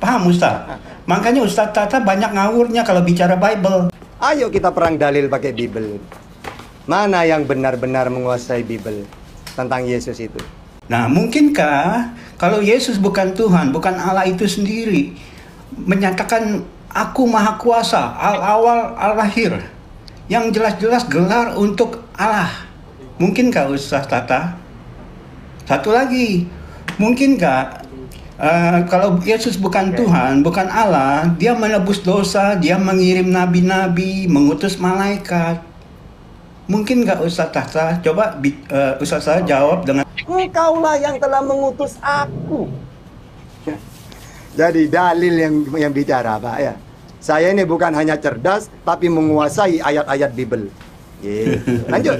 Paham Ustaz? Makanya Ustaz Tata banyak ngawurnya kalau bicara Bible. Ayo kita perang dalil pakai Bible. Mana yang benar-benar menguasai Bible tentang Yesus itu? Nah, mungkinkah kalau Yesus bukan Tuhan, bukan Allah itu sendiri, menyatakan aku maha kuasa, al-awal, al-lahir, yang jelas-jelas gelar untuk Allah. Mungkinkah Ustaz Tata? Satu lagi, mungkinkah uh, kalau Yesus bukan Tuhan, bukan Allah, dia menebus dosa, dia mengirim nabi-nabi, mengutus malaikat. Mungkin nggak Ustaz Tata? Coba uh, Ustaz Tata jawab dengan Engkaulah yang telah mengutus aku. Jadi dalil yang yang bicara Pak ya. Saya ini bukan hanya cerdas tapi menguasai ayat-ayat Bible. Gitu. Lanjut.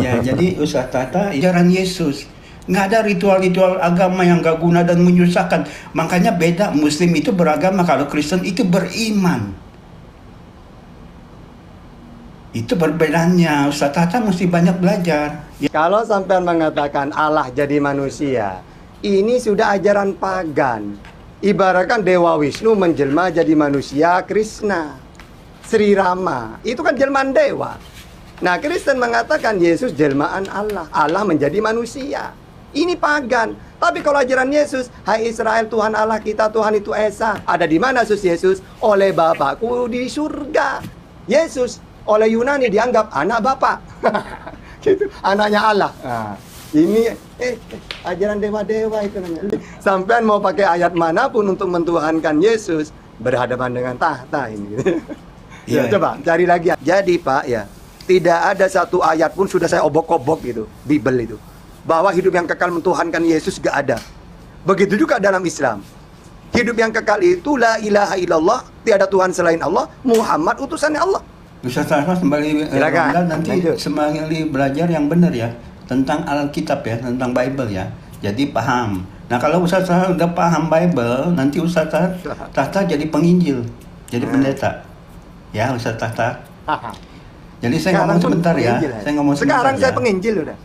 ya, jadi Ustaz Tata ajaran Yesus nggak ada ritual-ritual agama yang gak guna dan menyusahkan. Makanya beda Muslim itu beragama kalau Kristen itu beriman. Itu perbedaannya. Ustaz Tata mesti banyak belajar. Kalau sampai mengatakan Allah jadi manusia, ini sudah ajaran pagan. Ibaratkan Dewa Wisnu menjelma jadi manusia Krishna. Sri Rama, itu kan jelmaan dewa. Nah, Kristen mengatakan Yesus jelmaan Allah. Allah menjadi manusia. Ini pagan. Tapi kalau ajaran Yesus, Hai Israel, Tuhan Allah kita, Tuhan itu Esa. Ada di mana Yesus Yesus? Oleh Bapakku di surga. Yesus oleh Yunani dianggap anak Bapak. gitu, anaknya Allah. Nah, ini eh, ajaran dewa-dewa itu namanya. Sampai mau pakai ayat mana pun untuk mentuhankan Yesus berhadapan dengan tahta ini. Ya, ya, coba cari lagi. Jadi Pak ya, tidak ada satu ayat pun sudah saya obok-obok gitu, Bible itu. Bahwa hidup yang kekal mentuhankan Yesus gak ada. Begitu juga dalam Islam. Hidup yang kekal itu la ilaha illallah, tiada Tuhan selain Allah, Muhammad utusannya Allah. Ustaz Rahmat kembali Silakan. nanti sembari belajar yang benar ya tentang Alkitab ya, tentang Bible ya. Jadi paham. Nah kalau Ustaz udah paham Bible, nanti Ustaz Tata jadi penginjil, jadi hmm. pendeta. Ya, Ustaz Tahta. Jadi saya Sekarang ngomong sebentar ya. ya. Saya ngomong sebentar Sekarang saya ya. penginjil udah.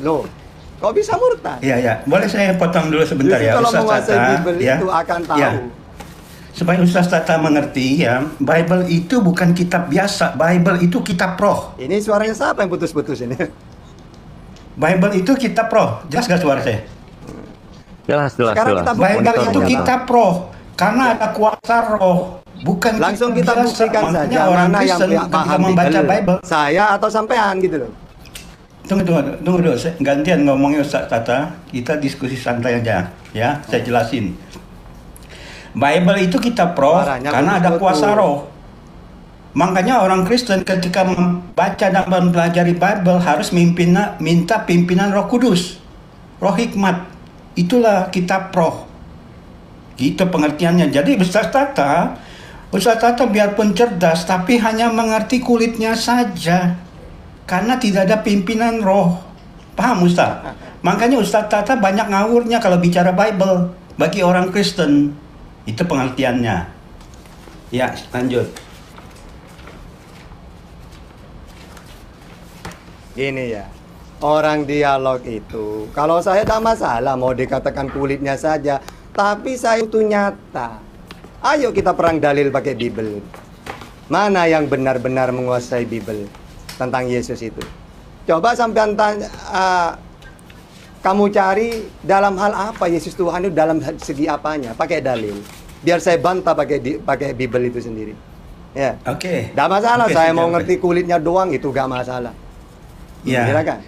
Loh, kok bisa murtad? Iya, iya. Boleh saya potong dulu sebentar Jadi ya, kalau Ustaz Tata. ya. itu akan tahu. Ya. Supaya Ustaz Tata mengerti ya, Bible itu bukan kitab biasa, Bible itu kitab roh. Ini suaranya siapa yang putus-putus ini? Bible itu kitab roh. Jelas gak suara saya? Jelas, jelas, Sekarang jelas. Kita Bible itu kitab roh. Karena ada kuasa roh. Bukan langsung kita buktikan saja orang mana Kristen yang paham membaca Bible. Saya atau sampean gitu loh. Tunggu, tunggu, tunggu dulu. Gantian ngomongnya Ustaz Tata. Kita diskusi santai aja. Ya, saya jelasin. Bible itu kitab roh karena ada kuasa roh. Makanya orang Kristen ketika membaca dan mempelajari Bible harus mimpin, minta pimpinan Roh Kudus, Roh Hikmat. Itulah kitab Roh. Itu pengertiannya. Jadi Ustaz Tata, Ustaz Tata biarpun cerdas tapi hanya mengerti kulitnya saja. Karena tidak ada pimpinan roh. Paham Ustaz? Makanya Ustaz Tata banyak ngawurnya kalau bicara Bible bagi orang Kristen. Itu pengertiannya. Ya, lanjut. Gini ya, orang dialog itu, kalau saya tak masalah mau dikatakan kulitnya saja, tapi saya itu nyata. Ayo kita perang dalil pakai Bible. Mana yang benar-benar menguasai Bible tentang Yesus itu? Coba sampai tanya, uh, kamu cari dalam hal apa Yesus Tuhan itu dalam segi apanya? Pakai dalil. Biar saya bantah pakai pakai Bible itu sendiri. Ya. Oke. Okay. Tidak masalah. Okay, saya mau ngerti kulitnya doang itu gak masalah. Ya. Silakan.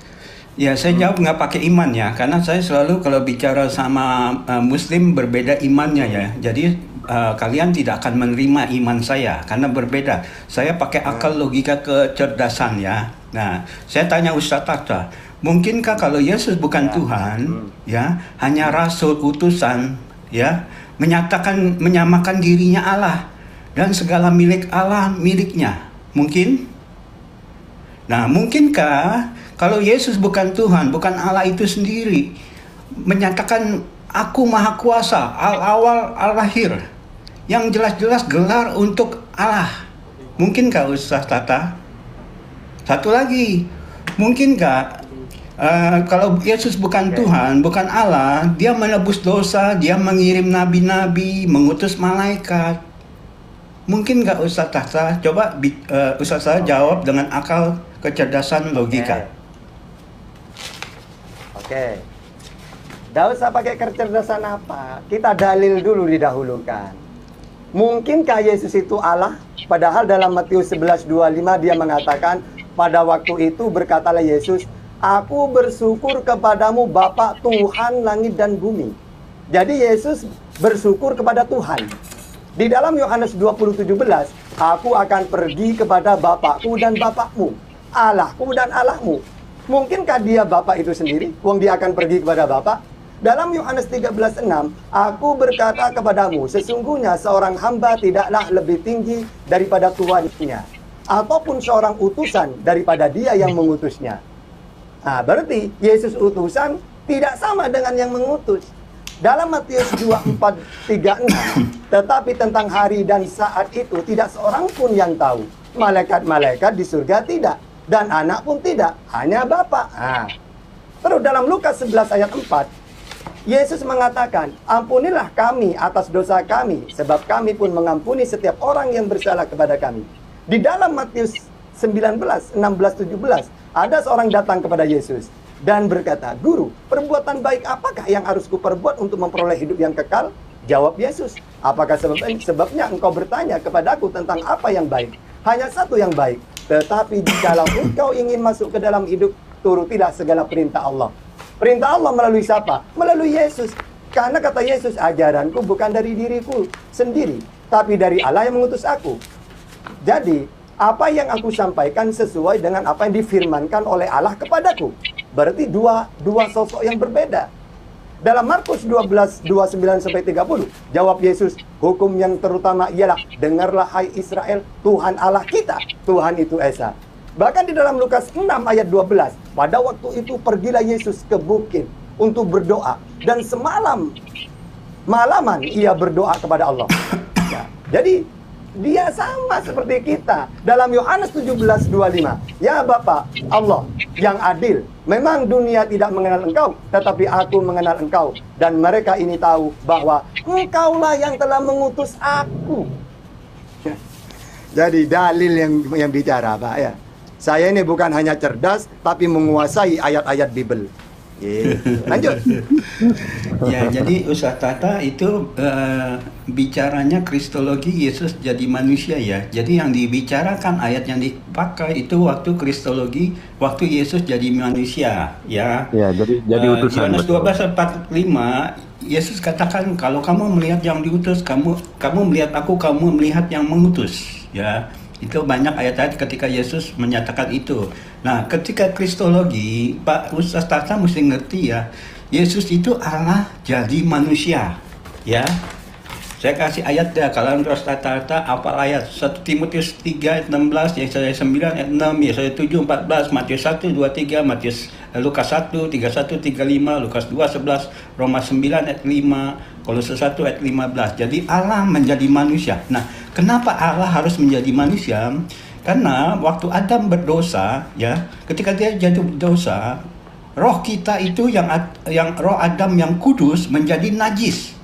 Ya, saya jawab nggak pakai iman ya, karena saya selalu kalau bicara sama uh, Muslim berbeda imannya ya. Jadi uh, kalian tidak akan menerima iman saya karena berbeda. Saya pakai akal logika kecerdasan ya. Nah, saya tanya Ustaz Tata, mungkinkah kalau Yesus bukan ya. Tuhan, hmm. ya, hanya rasul utusan, ya, menyatakan menyamakan dirinya Allah dan segala milik Allah miliknya? Mungkin? Nah, mungkinkah kalau Yesus bukan Tuhan, bukan Allah itu sendiri, menyatakan aku maha kuasa, al-awal, al-lahir, yang jelas-jelas gelar untuk Allah. Mungkinkah Ustaz Tata? Satu lagi, mungkinkah uh, kalau Yesus bukan Tuhan, bukan Allah, dia menebus dosa, dia mengirim nabi-nabi, mengutus malaikat. Mungkin nggak Ustaz Tata? Coba uh, Ustaz Tata jawab dengan akal, kecerdasan, logika. Oke. Okay. Tidak usah pakai kecerdasan apa. Kita dalil dulu didahulukan. Mungkinkah Yesus itu Allah? Padahal dalam Matius 11:25 dia mengatakan, pada waktu itu berkatalah Yesus, Aku bersyukur kepadamu Bapa Tuhan langit dan bumi. Jadi Yesus bersyukur kepada Tuhan. Di dalam Yohanes 20:17, aku akan pergi kepada Bapakku dan Bapakmu, Allahku dan Allahmu. Mungkinkah dia Bapak itu sendiri? Wong dia akan pergi kepada Bapak? Dalam Yohanes 13:6, aku berkata kepadamu, sesungguhnya seorang hamba tidaklah lebih tinggi daripada tuannya, ataupun seorang utusan daripada dia yang mengutusnya. Nah, berarti Yesus utusan tidak sama dengan yang mengutus. Dalam Matius 24:36, tetapi tentang hari dan saat itu tidak seorang pun yang tahu. Malaikat-malaikat di surga tidak dan anak pun tidak, hanya Bapa. Nah. Terus dalam Lukas 11 ayat 4, Yesus mengatakan, "Ampunilah kami atas dosa kami, sebab kami pun mengampuni setiap orang yang bersalah kepada kami." Di dalam Matius 19, 16, 17, ada seorang datang kepada Yesus dan berkata, "Guru, perbuatan baik apakah yang harus kuperbuat untuk memperoleh hidup yang kekal?" Jawab Yesus, "Apakah sebabnya, engkau bertanya kepadaku tentang apa yang baik? Hanya satu yang baik. Tetapi jikalau engkau ingin masuk ke dalam hidup, turutilah segala perintah Allah." Perintah Allah melalui siapa? Melalui Yesus. Karena kata Yesus, ajaranku bukan dari diriku sendiri, tapi dari Allah yang mengutus aku. Jadi, apa yang aku sampaikan sesuai dengan apa yang difirmankan oleh Allah kepadaku. Berarti dua dua sosok yang berbeda. Dalam Markus 12, 29 sampai 30, jawab Yesus, hukum yang terutama ialah dengarlah hai Israel, Tuhan Allah kita, Tuhan itu Esa. Bahkan di dalam Lukas 6 ayat 12, pada waktu itu pergilah Yesus ke bukit untuk berdoa dan semalam malaman ia berdoa kepada Allah. Ya, jadi dia sama seperti kita. Dalam Yohanes 17:25, "Ya Bapa, Allah yang adil, memang dunia tidak mengenal Engkau, tetapi aku mengenal Engkau dan mereka ini tahu bahwa Engkaulah yang telah mengutus aku." Jadi dalil yang yang bicara, Pak ya. Saya ini bukan hanya cerdas, tapi menguasai ayat-ayat Bible. Gitu. Lanjut. ya, jadi Ustaz Tata itu uh, bicaranya kristologi Yesus jadi manusia ya. Jadi yang dibicarakan ayat yang dipakai itu waktu kristologi waktu Yesus jadi manusia ya. Ya, jadi jadi uh, utusan. Yohanes 12:45 Yesus katakan kalau kamu melihat yang diutus, kamu kamu melihat aku, kamu melihat yang mengutus ya. Itu banyak ayat-ayat ketika Yesus menyatakan itu. Nah, ketika kristologi, Pak Ustaz Tata mesti ngerti ya, Yesus itu Allah jadi manusia. Ya, saya kasih ayat ya, kalau terus tata-tata apa ayat? 1 Timotius 3 ayat 16, Yesaya 9 ayat 6, Yesaya 7 14, Matius 1 2 3, Matius eh, Lukas 1 31 35, Lukas 2 11, Roma 9 ayat 5, Kolose 1 ayat 15. Jadi Allah menjadi manusia. Nah, kenapa Allah harus menjadi manusia? Karena waktu Adam berdosa, ya, ketika dia jatuh berdosa, roh kita itu yang yang roh Adam yang kudus menjadi najis.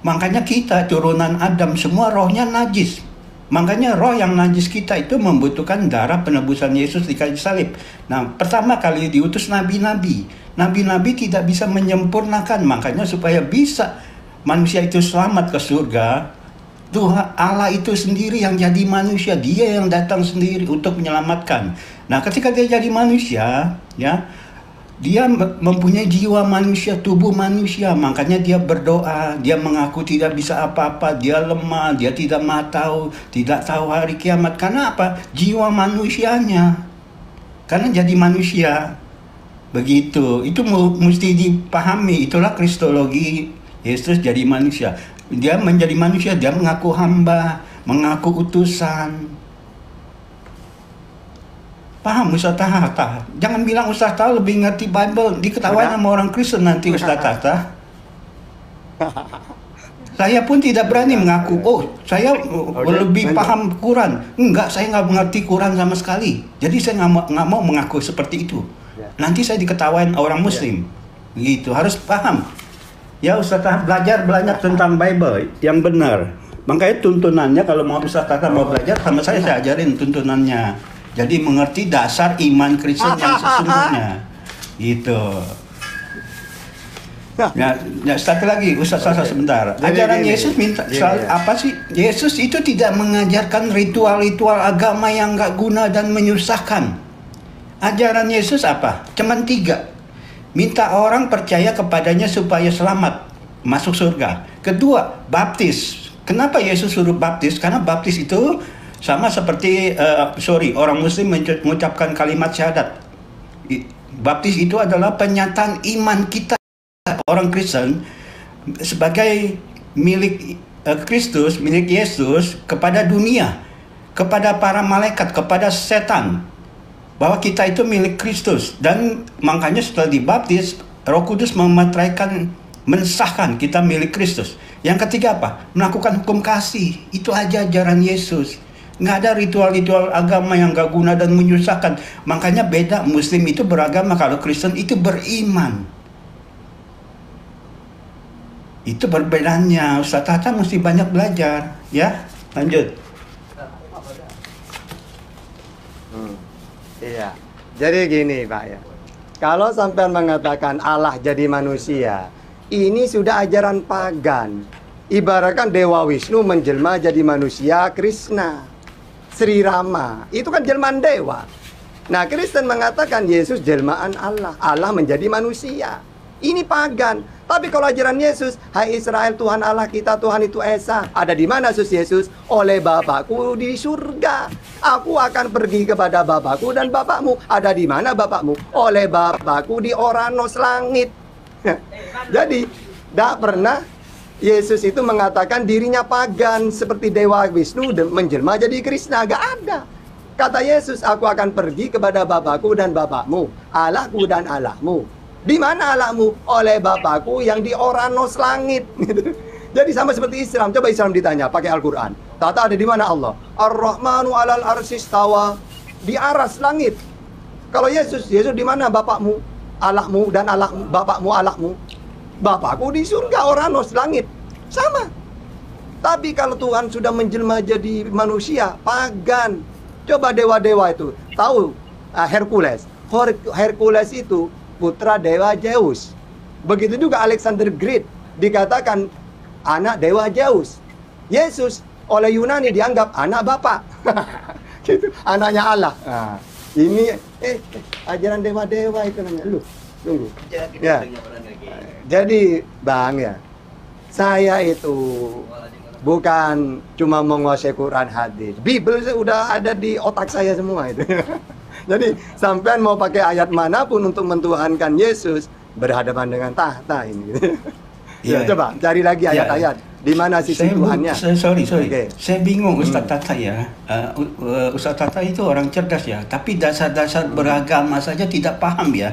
Makanya kita turunan Adam semua rohnya najis. Makanya roh yang najis kita itu membutuhkan darah penebusan Yesus di kayu salib. Nah, pertama kali diutus nabi-nabi. Nabi-nabi tidak bisa menyempurnakan, makanya supaya bisa manusia itu selamat ke surga, Tuhan Allah itu sendiri yang jadi manusia, dia yang datang sendiri untuk menyelamatkan. Nah, ketika dia jadi manusia, ya, dia mempunyai jiwa manusia, tubuh manusia, makanya dia berdoa, dia mengaku tidak bisa apa-apa, dia lemah, dia tidak mau tahu, tidak tahu hari kiamat. Karena apa? Jiwa manusianya. Karena jadi manusia. Begitu. Itu mesti dipahami. Itulah kristologi Yesus jadi manusia. Dia menjadi manusia, dia mengaku hamba, mengaku utusan, Paham Ustaz Tahta? Jangan bilang Ustaz Tahta lebih ngerti Bible. Diketawain sama orang Kristen nanti Ustaz Tahta. Saya pun tidak berani mengaku, oh saya okay, lebih paham Quran. Enggak, saya nggak mengerti Quran sama sekali. Jadi saya nggak mau mengaku seperti itu. Ya. Nanti saya diketawain orang Muslim. Ya. Gitu, harus paham. Ya Ustaz belajar belajar tentang Bible yang benar. Makanya tuntunannya kalau mau Ustaz mau belajar sama saya saya ajarin tuntunannya. Jadi mengerti dasar iman Kristen yang sesungguhnya. Gitu. Ya, ya satu lagi Ustaz Sasa sebentar. Ajaran Yesus minta soal apa sih? Yesus itu tidak mengajarkan ritual-ritual agama yang nggak guna dan menyusahkan. Ajaran Yesus apa? Cuman tiga. Minta orang percaya kepadanya supaya selamat masuk surga. Kedua, baptis. Kenapa Yesus suruh baptis? Karena baptis itu sama seperti uh, sorry orang Muslim mengucapkan kalimat syahadat. Baptis itu adalah penyataan iman kita orang Kristen sebagai milik uh, Kristus, milik Yesus kepada dunia, kepada para malaikat, kepada setan. Bahwa kita itu milik Kristus dan makanya setelah dibaptis Roh Kudus memetraikan mensahkan kita milik Kristus. Yang ketiga apa? Melakukan hukum kasih. Itu aja ajaran Yesus. Nggak ada ritual-ritual agama yang gak guna dan menyusahkan. Makanya beda Muslim itu beragama kalau Kristen itu beriman. Itu perbedaannya. Ustaz Tata mesti banyak belajar. Ya, lanjut. Iya. Jadi gini Pak ya. Kalau sampai mengatakan Allah jadi manusia, ini sudah ajaran pagan. Ibaratkan Dewa Wisnu menjelma jadi manusia Krishna. Sri Rama, itu kan jelmaan dewa. Nah, Kristen mengatakan Yesus jelmaan Allah. Allah menjadi manusia. Ini pagan. Tapi kalau ajaran Yesus, Hai Israel, Tuhan Allah kita, Tuhan itu Esa. Ada di mana Yesus Yesus? Oleh Bapakku di surga. Aku akan pergi kepada Bapakku dan Bapakmu. Ada di mana Bapakmu? Oleh Bapakku di Oranos langit. Jadi, tidak pernah Yesus itu mengatakan dirinya pagan seperti Dewa Wisnu menjelma jadi Krishna. Gak ada. Kata Yesus, aku akan pergi kepada Bapakku dan Bapakmu, Allahku dan Allahmu. Di mana Allahmu? Oleh Bapakku yang di Oranos langit. Jadi sama seperti Islam. Coba Islam ditanya pakai Al-Quran. Tata ada di mana Allah? Ar-Rahmanu alal arsis tawa. Di aras langit. Kalau Yesus, Yesus di mana Bapakmu? Allahmu dan Allah Bapakmu Allahmu. Bapakku di surga Oranos langit. Sama. Tapi kalau Tuhan sudah menjelma jadi manusia, pagan. Coba dewa-dewa itu. Tahu uh, Hercules. Hercules itu putra dewa Zeus. Begitu juga Alexander Great dikatakan anak dewa Zeus. Yesus oleh Yunani dianggap anak bapak. gitu, anaknya Allah. Nah, ini eh, eh ajaran dewa-dewa itu namanya. Lu, tunggu. Ya. Jadi, Bang ya. Saya itu bukan cuma menguasai Quran hadis. Bible sudah ada di otak saya semua itu. Jadi sampean mau pakai ayat mana pun untuk mentuhankan Yesus berhadapan dengan tahta ini. ya, ya, coba cari lagi iya. ayat-ayat. Ya. Di mana sisi saya Tuhannya? Saya, sorry, sorry. Okay. Saya bingung Ustaz hmm. Tata ya. Uh, uh, Ustaz Tata itu orang cerdas ya, tapi dasar-dasar hmm. beragama saja tidak paham ya.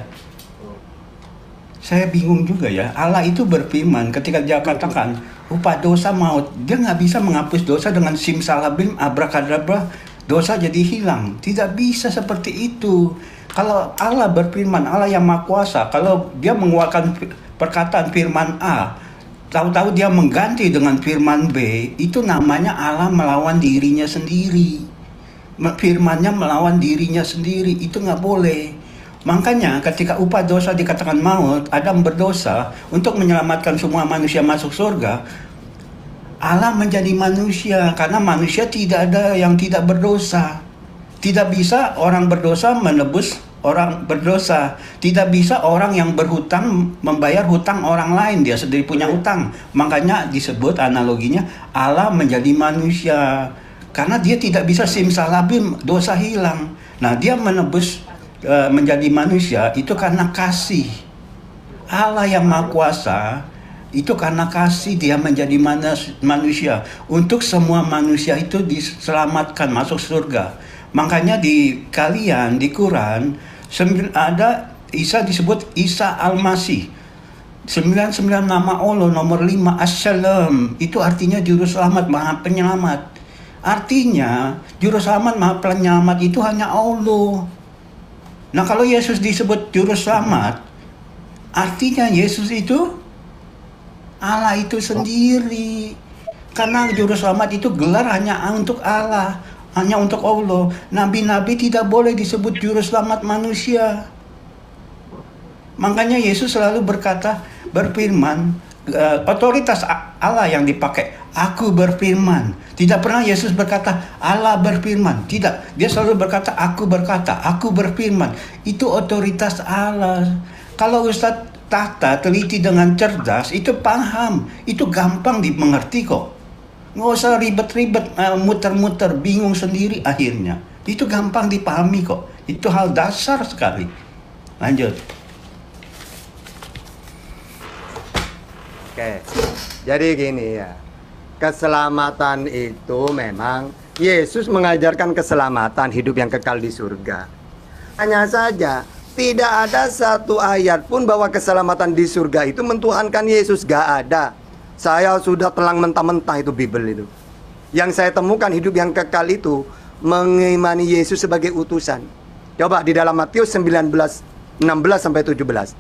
Saya bingung juga ya. Allah itu berfirman ketika dia katakan upah dosa maut, dia nggak bisa menghapus dosa dengan simsalabim abrakadabra dosa jadi hilang. Tidak bisa seperti itu. Kalau Allah berfirman, Allah yang Maha Kuasa, kalau dia mengeluarkan perkataan firman A, tahu-tahu dia mengganti dengan firman B, itu namanya Allah melawan dirinya sendiri. Firmannya melawan dirinya sendiri, itu nggak boleh. Makanya ketika upah dosa dikatakan maut, Adam berdosa untuk menyelamatkan semua manusia masuk surga, Allah menjadi manusia karena manusia tidak ada yang tidak berdosa. Tidak bisa orang berdosa menebus orang berdosa. Tidak bisa orang yang berhutang membayar hutang orang lain. Dia sendiri punya hutang. Makanya disebut analoginya Allah menjadi manusia. Karena dia tidak bisa simsalabim dosa hilang. Nah dia menebus e, menjadi manusia itu karena kasih. Allah yang maha kuasa itu karena kasih dia menjadi manusia. Untuk semua manusia itu diselamatkan masuk surga. Makanya di kalian di Quran ada Isa disebut Isa Al-Masih. 99 nama Allah nomor 5 Assalam itu artinya juru selamat maha penyelamat artinya juru selamat maha penyelamat itu hanya Allah nah kalau Yesus disebut juru selamat artinya Yesus itu Allah itu sendiri. Karena juru selamat itu gelar hanya untuk Allah hanya untuk Allah. Nabi-nabi tidak boleh disebut juru selamat manusia. Makanya Yesus selalu berkata berfirman uh, otoritas Allah yang dipakai aku berfirman. Tidak pernah Yesus berkata Allah berfirman. Tidak. Dia selalu berkata aku berkata aku berfirman. Itu otoritas Allah. Kalau Ustadz Tata teliti dengan cerdas itu paham. Itu gampang dimengerti kok. Nggak usah ribet-ribet uh, muter-muter bingung sendiri akhirnya. Itu gampang dipahami kok. Itu hal dasar sekali. Lanjut. Oke, jadi gini ya. Keselamatan itu memang Yesus mengajarkan keselamatan hidup yang kekal di surga. Hanya saja tidak ada satu ayat pun bahwa keselamatan di surga itu mentuhankan Yesus gak ada. Saya sudah telang mentah-mentah itu Bible itu. Yang saya temukan hidup yang kekal itu mengimani Yesus sebagai utusan. Coba di dalam Matius 19 16 sampai 17.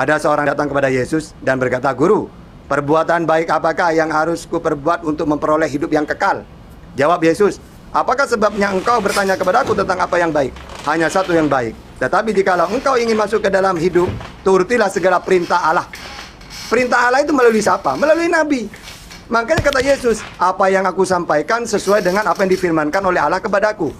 Ada seorang datang kepada Yesus dan berkata, "Guru, Perbuatan baik apakah yang harus ku perbuat untuk memperoleh hidup yang kekal? Jawab Yesus, apakah sebabnya engkau bertanya kepadaku tentang apa yang baik? Hanya satu yang baik. Tetapi jikalau engkau ingin masuk ke dalam hidup, turutilah segala perintah Allah. Perintah Allah itu melalui siapa? Melalui Nabi. Makanya kata Yesus, apa yang aku sampaikan sesuai dengan apa yang difirmankan oleh Allah kepadaku.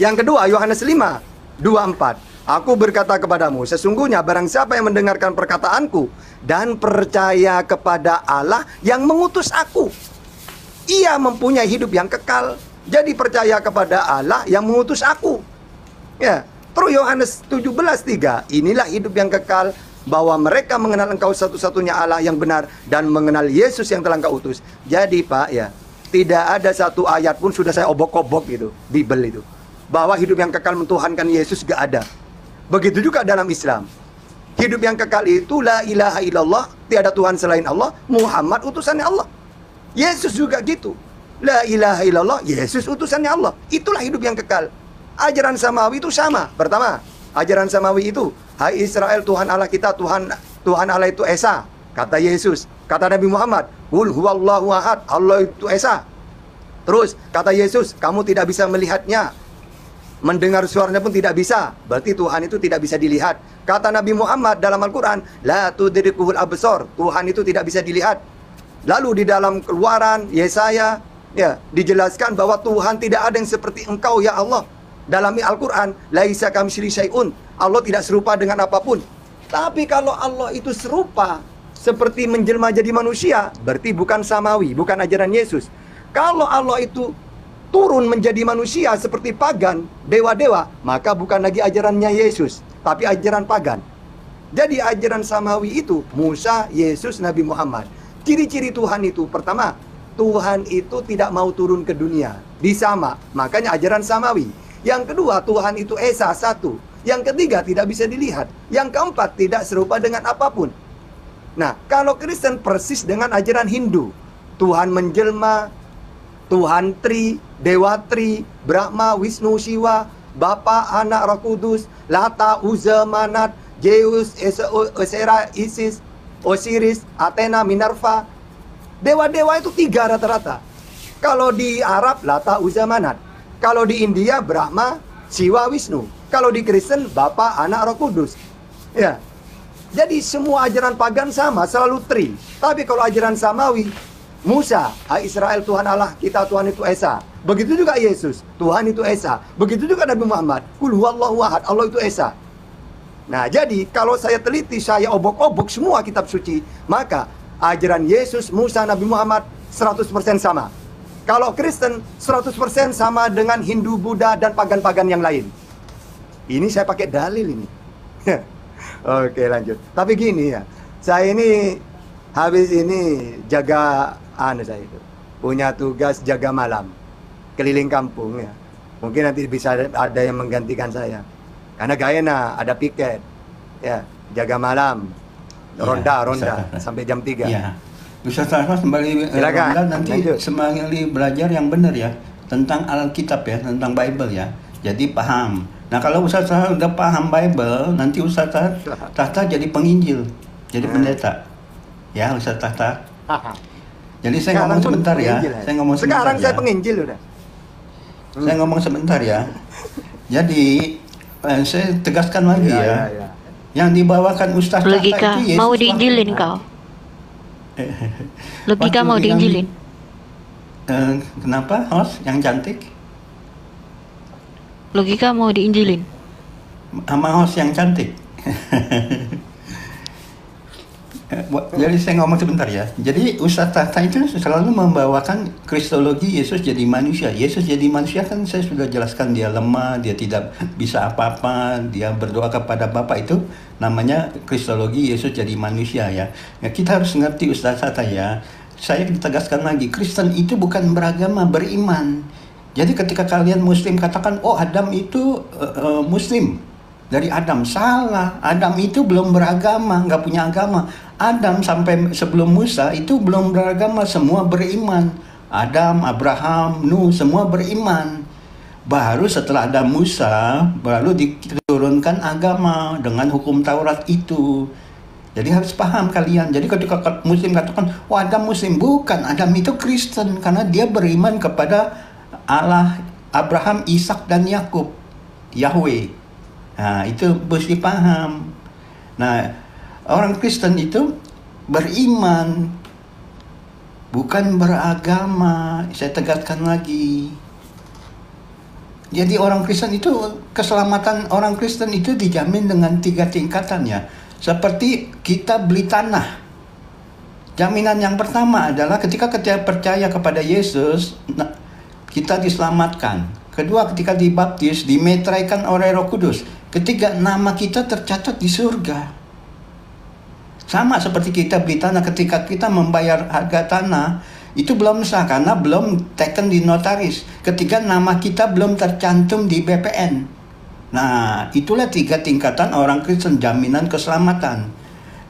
Yang kedua, Yohanes 5, 24. Aku berkata kepadamu, sesungguhnya barang siapa yang mendengarkan perkataanku dan percaya kepada Allah yang mengutus aku, ia mempunyai hidup yang kekal. Jadi percaya kepada Allah yang mengutus aku. Ya, terus Yohanes 17:3, inilah hidup yang kekal bahwa mereka mengenal engkau satu-satunya Allah yang benar dan mengenal Yesus yang telah engkau utus. Jadi Pak ya, tidak ada satu ayat pun sudah saya obok-obok gitu, Bible itu. Bahwa hidup yang kekal mentuhankan Yesus gak ada. Begitu juga dalam Islam. Hidup yang kekal itu la ilaha illallah, tiada Tuhan selain Allah, Muhammad utusannya Allah. Yesus juga gitu. La ilaha illallah, Yesus utusannya Allah. Itulah hidup yang kekal. Ajaran samawi itu sama. Pertama, ajaran samawi itu, hai Israel Tuhan Allah kita, Tuhan Tuhan Allah itu Esa. Kata Yesus, kata Nabi Muhammad, Qul huwallahu ahad, Allah itu Esa. Terus kata Yesus, kamu tidak bisa melihatnya, mendengar suaranya pun tidak bisa. Berarti Tuhan itu tidak bisa dilihat. Kata Nabi Muhammad dalam Al-Qur'an, la tudrikuhul absar. Tuhan itu tidak bisa dilihat. Lalu di dalam Keluaran Yesaya ya dijelaskan bahwa Tuhan tidak ada yang seperti Engkau ya Allah. Dalam Al-Qur'an, laisa kamitsli syai'un. Allah tidak serupa dengan apa pun. Tapi kalau Allah itu serupa seperti menjelma jadi manusia, berarti bukan samawi, bukan ajaran Yesus. Kalau Allah itu turun menjadi manusia seperti pagan, dewa-dewa, maka bukan lagi ajarannya Yesus, tapi ajaran pagan. Jadi ajaran samawi itu Musa, Yesus, Nabi Muhammad. Ciri-ciri Tuhan itu pertama, Tuhan itu tidak mau turun ke dunia, di sama. Makanya ajaran samawi. Yang kedua, Tuhan itu esa satu. Yang ketiga, tidak bisa dilihat. Yang keempat, tidak serupa dengan apa pun. Nah, kalau Kristen persis dengan ajaran Hindu. Tuhan menjelma, Tuhan Tri, Dewa Tri, Brahma, Wisnu, Siwa, Bapa, Anak, Roh Kudus, Lata, Uza, Manat, Zeus, Esera, Isis, Osiris, Athena, Minerva. Dewa-dewa itu tiga rata-rata. Kalau di Arab, Lata, Uza, Manat. Kalau di India, Brahma, Siwa, Wisnu. Kalau di Kristen, Bapa, Anak, Roh Kudus. Ya. Jadi semua ajaran pagan sama, selalu tri. Tapi kalau ajaran samawi, Musa, Israel Tuhan Allah, kita Tuhan itu Esa. Begitu juga Yesus, Tuhan itu Esa. Begitu juga Nabi Muhammad, Kul huwallahu ahad, Allah itu Esa. Nah, jadi kalau saya teliti, saya obok-obok semua kitab suci, maka ajaran Yesus, Musa, Nabi Muhammad 100% sama. Kalau Kristen 100% sama dengan Hindu, Buddha, dan pagan-pagan yang lain. Ini saya pakai dalil ini. Oke lanjut. Tapi gini ya, saya ini habis ini jaga anu saya itu punya tugas jaga malam keliling kampung ya mungkin nanti bisa ada yang menggantikan saya karena gak enak ada piket ya jaga malam Ronda, Ya, ronda Ustaz. sampai jam 3. Iya. Ustaz Ahmad kembali eh, Silakan, ronda nanti lanjut. sembari belajar yang benar ya tentang Alkitab ya, tentang Bible ya. Jadi paham. Nah kalau Ustaz Tahta udah paham Bible, nanti Ustaz Tahta, jadi penginjil, jadi Hmm. pendeta. Ya Ustaz Tahta. Jadi saya Sekarang ngomong sebentar ya. penginjil, Saya ngomong sebentar Sekarang saya ya. penginjil udah. Saya ngomong sebentar ya. Jadi eh, saya tegaskan lagi Iya, ya. iya, iya. Yang dibawakan Ustaz Logika itu Yesus mau diinjilin kau. Logika mau diinjilin. Eh, kenapa host yang cantik Logika mau diinjilin. sama host yang cantik? Eh, Jadi saya ngomong sebentar ya. Jadi Ustaz Tahta itu selalu membawakan kristologi Yesus jadi manusia. Yesus jadi manusia kan saya sudah jelaskan dia lemah, dia tidak bisa apa-apa, dia berdoa kepada Bapa itu namanya kristologi Yesus jadi manusia ya. ya kita harus ngerti Ustaz Tahta ya. Saya tegaskan lagi, Kristen itu bukan beragama, beriman. Jadi ketika kalian muslim katakan, oh Adam itu eh, eh, muslim, dari Adam salah. Adam itu belum beragama nggak punya agama. Adam sampai sebelum Musa itu belum beragama semua beriman. Adam Abraham Nuh semua beriman. Baru setelah ada Musa baru diturunkan agama dengan hukum Taurat itu. Jadi harus paham kalian. Jadi ketika Muslim katakan, wah Adam Muslim. Bukan, Adam itu Kristen karena dia beriman kepada Allah Abraham, Ishak dan Yakub, Yahweh. Nah, itu mesti paham. Nah, orang Kristen itu beriman bukan beragama. Saya tegaskan lagi. Jadi orang Kristen itu keselamatan orang Kristen itu dijamin dengan tiga tingkatan ya. Seperti kita beli tanah. Jaminan yang pertama adalah ketika kita percaya kepada Yesus, kita diselamatkan. Kedua, ketika dibaptis, dimetraikan oleh Roh Kudus. Ketiga, nama kita tercatat di surga. Sama seperti kita beli tanah ketika kita membayar harga tanah, itu belum sah karena belum taken di notaris. Ketiga, nama kita belum tercantum di BPN. Nah, itulah tiga tingkatan orang Kristen jaminan keselamatan.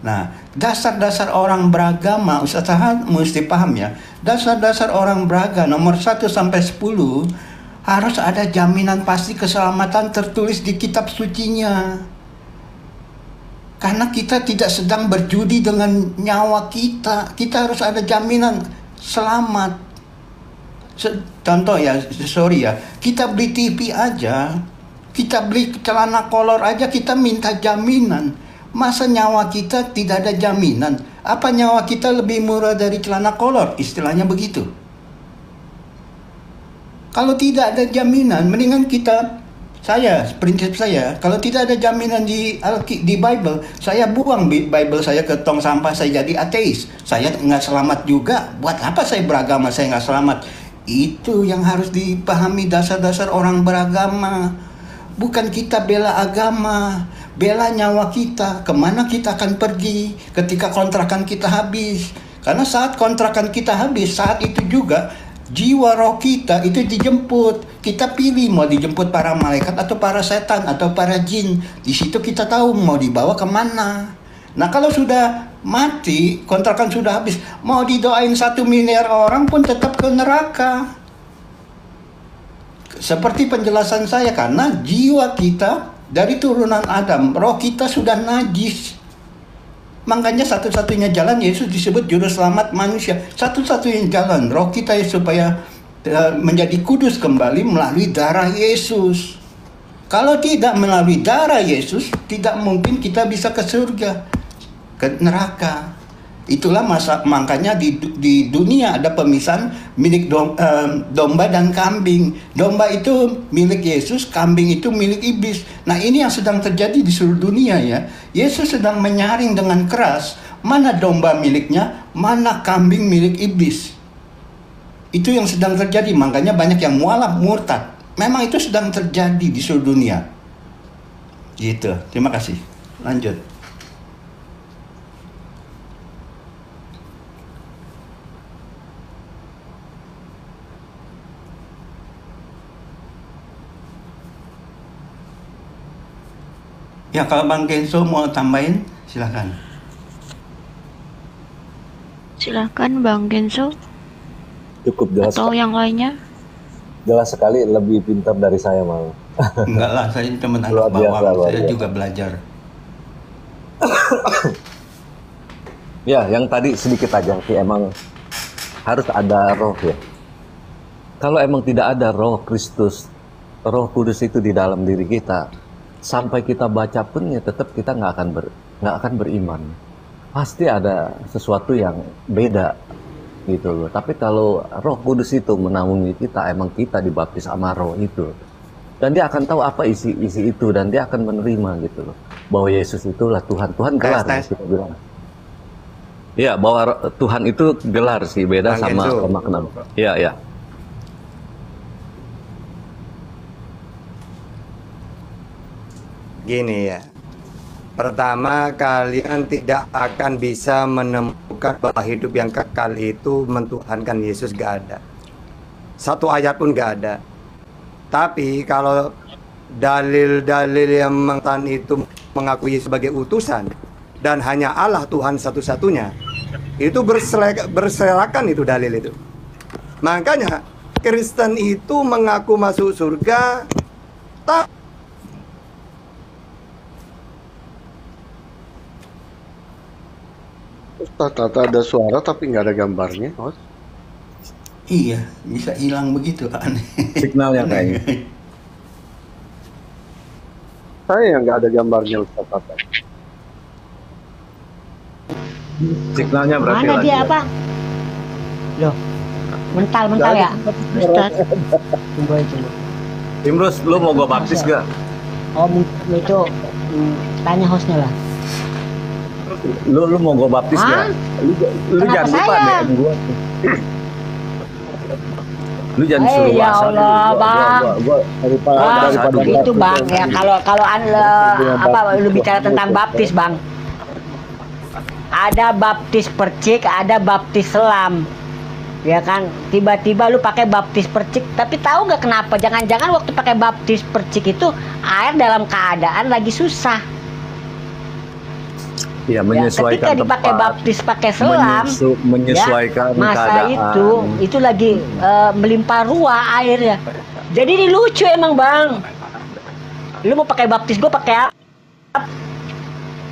Nah, dasar-dasar orang beragama, Ustaz Ahad mesti paham ya. Dasar-dasar orang beragama nomor 1 sampai 10 harus ada jaminan pasti keselamatan tertulis di kitab sucinya. Karena kita tidak sedang berjudi dengan nyawa kita. Kita harus ada jaminan selamat. Se- Contoh ya, sorry ya, kita beli TV aja, kita beli celana kolor aja, kita minta jaminan. Masa nyawa kita tidak ada jaminan? Apa nyawa kita lebih murah dari celana kolor? Istilahnya begitu. Kalau tidak ada jaminan, mendingan kita saya prinsip saya kalau tidak ada jaminan di di Bible saya buang Bi- Bible saya ke tong sampah saya jadi ateis. Saya nggak selamat juga. Buat apa saya beragama saya nggak selamat? Itu yang harus dipahami dasar-dasar orang beragama. Bukan kita bela agama bela nyawa kita. Ke mana kita akan pergi ketika kontrakan kita habis? Karena saat kontrakan kita habis saat itu juga jiwa roh kita itu dijemput. Kita pilih mau dijemput para malaikat atau para setan atau para jin. Di situ kita tahu mau dibawa ke mana. Nah kalau sudah mati, kontrakan sudah habis, mau didoain satu miliar orang pun tetap ke neraka. Seperti penjelasan saya karena jiwa kita dari turunan Adam, roh kita sudah najis. Makanya satu-satunya jalan Yesus disebut juru selamat manusia. Satu-satunya jalan roh kita ya supaya eh, menjadi kudus kembali melalui darah Yesus. Kalau tidak melalui darah Yesus, tidak mungkin kita bisa ke surga, ke neraka. Itulah masa makanya di di dunia ada pemisahan milik dom- eh, domba dan kambing. Domba itu milik Yesus, kambing itu milik iblis. Nah, ini yang sedang terjadi di seluruh dunia ya. Yesus sedang menyaring dengan keras mana domba miliknya, mana kambing milik iblis. Itu yang sedang terjadi, makanya banyak yang mualaf, murtad. Memang itu sedang terjadi di seluruh dunia. Gitu. Terima kasih. Lanjut. Ya kalau Bang Kenzo mau tambahin silakan. Silakan Bang Genso Cukup jelas. atau yang lainnya. Jelas sekali lebih pintar dari saya malah. Enggak lah, saya teman anak biasa, bawang. luar Saya biasa. juga belajar. Ya, yang tadi sedikit aja sih emang harus ada roh ya. Kalau emang tidak ada roh Kristus, roh kudus itu di dalam diri kita, sampai kita baca pun ya tetap kita nggak akan ber, nggak akan beriman. Pasti ada sesuatu yang beda gitu loh. Tapi kalau roh kudus itu menaungi kita, emang kita dibaptis sama roh itu. Dan dia akan tahu apa isi-isi itu dan dia akan menerima gitu loh. Bahwa Yesus itulah Tuhan. Tuhan kelar tes. kita bilang. Iya, bahwa Tuhan itu gelar sih, beda Bang sama Kenzo. makna. Iya, iya. Gini ya. Pertama, kalian tidak akan bisa menemukan bahwa hidup yang kekal itu mentuhankan Yesus gak ada. Satu ayat pun gak ada. Tapi kalau dalil-dalil yang mengatakan itu mengakui sebagai utusan dan hanya Allah Tuhan satu-satunya, itu berserakan itu dalil itu. Makanya Kristen itu mengaku masuk surga, tapi Kata ada suara tapi nggak ada gambarnya. Host. Iya, bisa hilang begitu aneh. Signalnya kayaknya. Saya yang nggak ada gambarnya Ustaz kata. Signalnya berarti Mana lagi dia ya. apa? Loh, mental-mental ya? Ustaz. Tunggu aja. Imrus, lu mau gua baptis gak? Oh, mungkin itu hmm, tanya hostnya lah. Lu lu mau gua baptis Hah? gak? Lu, lu Kenapa jangan lupa saya? DM gua. Lu jangan Eh, suruh ya Allah, Bang. gua, gua, daripada, Bang, daripada itu bang ya kalau kalau anda apa lu bicara tentang baptis bang. Ada baptis percik, ada baptis selam. Ya kan, tiba-tiba lu pakai baptis percik, tapi tahu nggak kenapa? Jangan-jangan waktu pakai baptis percik itu air dalam keadaan lagi susah. Ya, Ya, menyesuaikan ketika dipakai tempat. baptis pakai selam, menyesu- menyesuaikan ya, masa keadaan. itu itu lagi eh, melimpah ruah airnya. Jadi ini lucu emang bang. Lu mau pakai baptis gue pakai apa?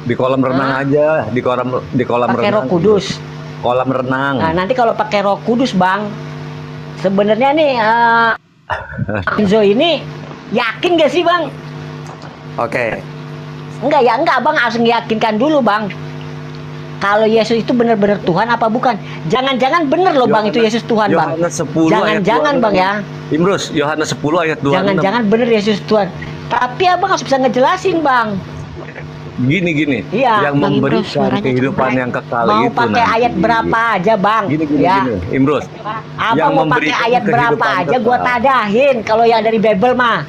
di kolam renang Hah? aja, di kolam di kolam Pakai renang. Roh Kudus. Kolam renang. Nah nanti kalau pakai Roh Kudus bang, sebenarnya nih eh, Enzo ini yakin gak sih bang? Oke. Enggak ya enggak bang harus meyakinkan dulu bang. Kalau Yesus itu benar-benar Tuhan apa bukan? Jangan-jangan bener loh bang itu Yesus Tuhan bang. Yohanes 10 ayat Jangan-jangan 26. bang ya. Imrus, Yohanes 10 ayat 26. Jangan-jangan bener Yesus Tuhan. Tapi abang harus bisa ngejelasin bang. gini gini Iya, yang Bang memberikan suaranya kehidupan yang kekal Mau itu pakai nanti. ayat berapa aja bang? gini gini ya. gini Imrus Abang yang mau pakai ayat berapa aja gua tadahin kalau yang dari Bible mah.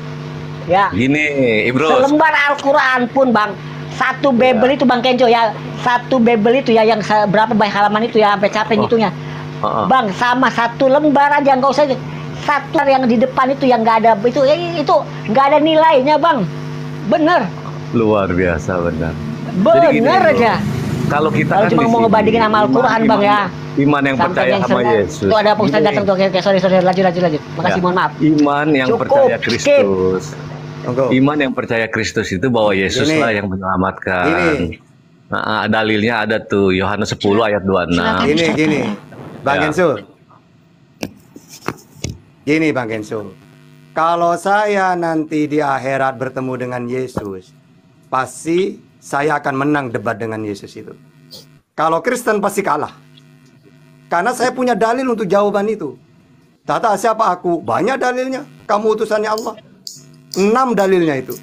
Ya. gini Imrus Selembar Al-Quran pun bang. Satu Bible itu bang Kenjo ya. Satu Bible itu ya yang berapa banyak halaman itu ya Sampai capek Oh. ngitungnya Heeh. Bang sama satu lembar aja nggak usah Satu yang di depan itu yang nggak ada Itu ya, itu nggak ada nilainya bang. Bener. Luar biasa benar. Jadi gini, Bener Imrus. Kalau kita Kalau kan cuma mau sini, ngebandingin sama Al-Quran, Bang, ya. iman yang percaya sama sering- Yesus Tuh ada Pak Ustaz datang tuh Oke oke sorry sorry lanjut lanjut lanjut Makasih ya, mohon maaf iman yang Cukup, percaya skip. Kristus Tunggu. Iman yang percaya Kristus itu bahwa Yesus Gini. lah yang menyelamatkan. Gini. Nah, dalilnya ada tuh Yohanes 10 ayat 26. Gini gini. Bang Ya. Gensul. Gini Bang Gensul. Kalau saya nanti di akhirat bertemu dengan Yesus, pasti saya akan menang debat dengan Yesus itu. Kalau Kristen pasti kalah. Karena saya punya dalil untuk jawaban itu. Tata siapa aku? Banyak dalilnya. Kamu utusannya Allah. Enam dalilnya itu.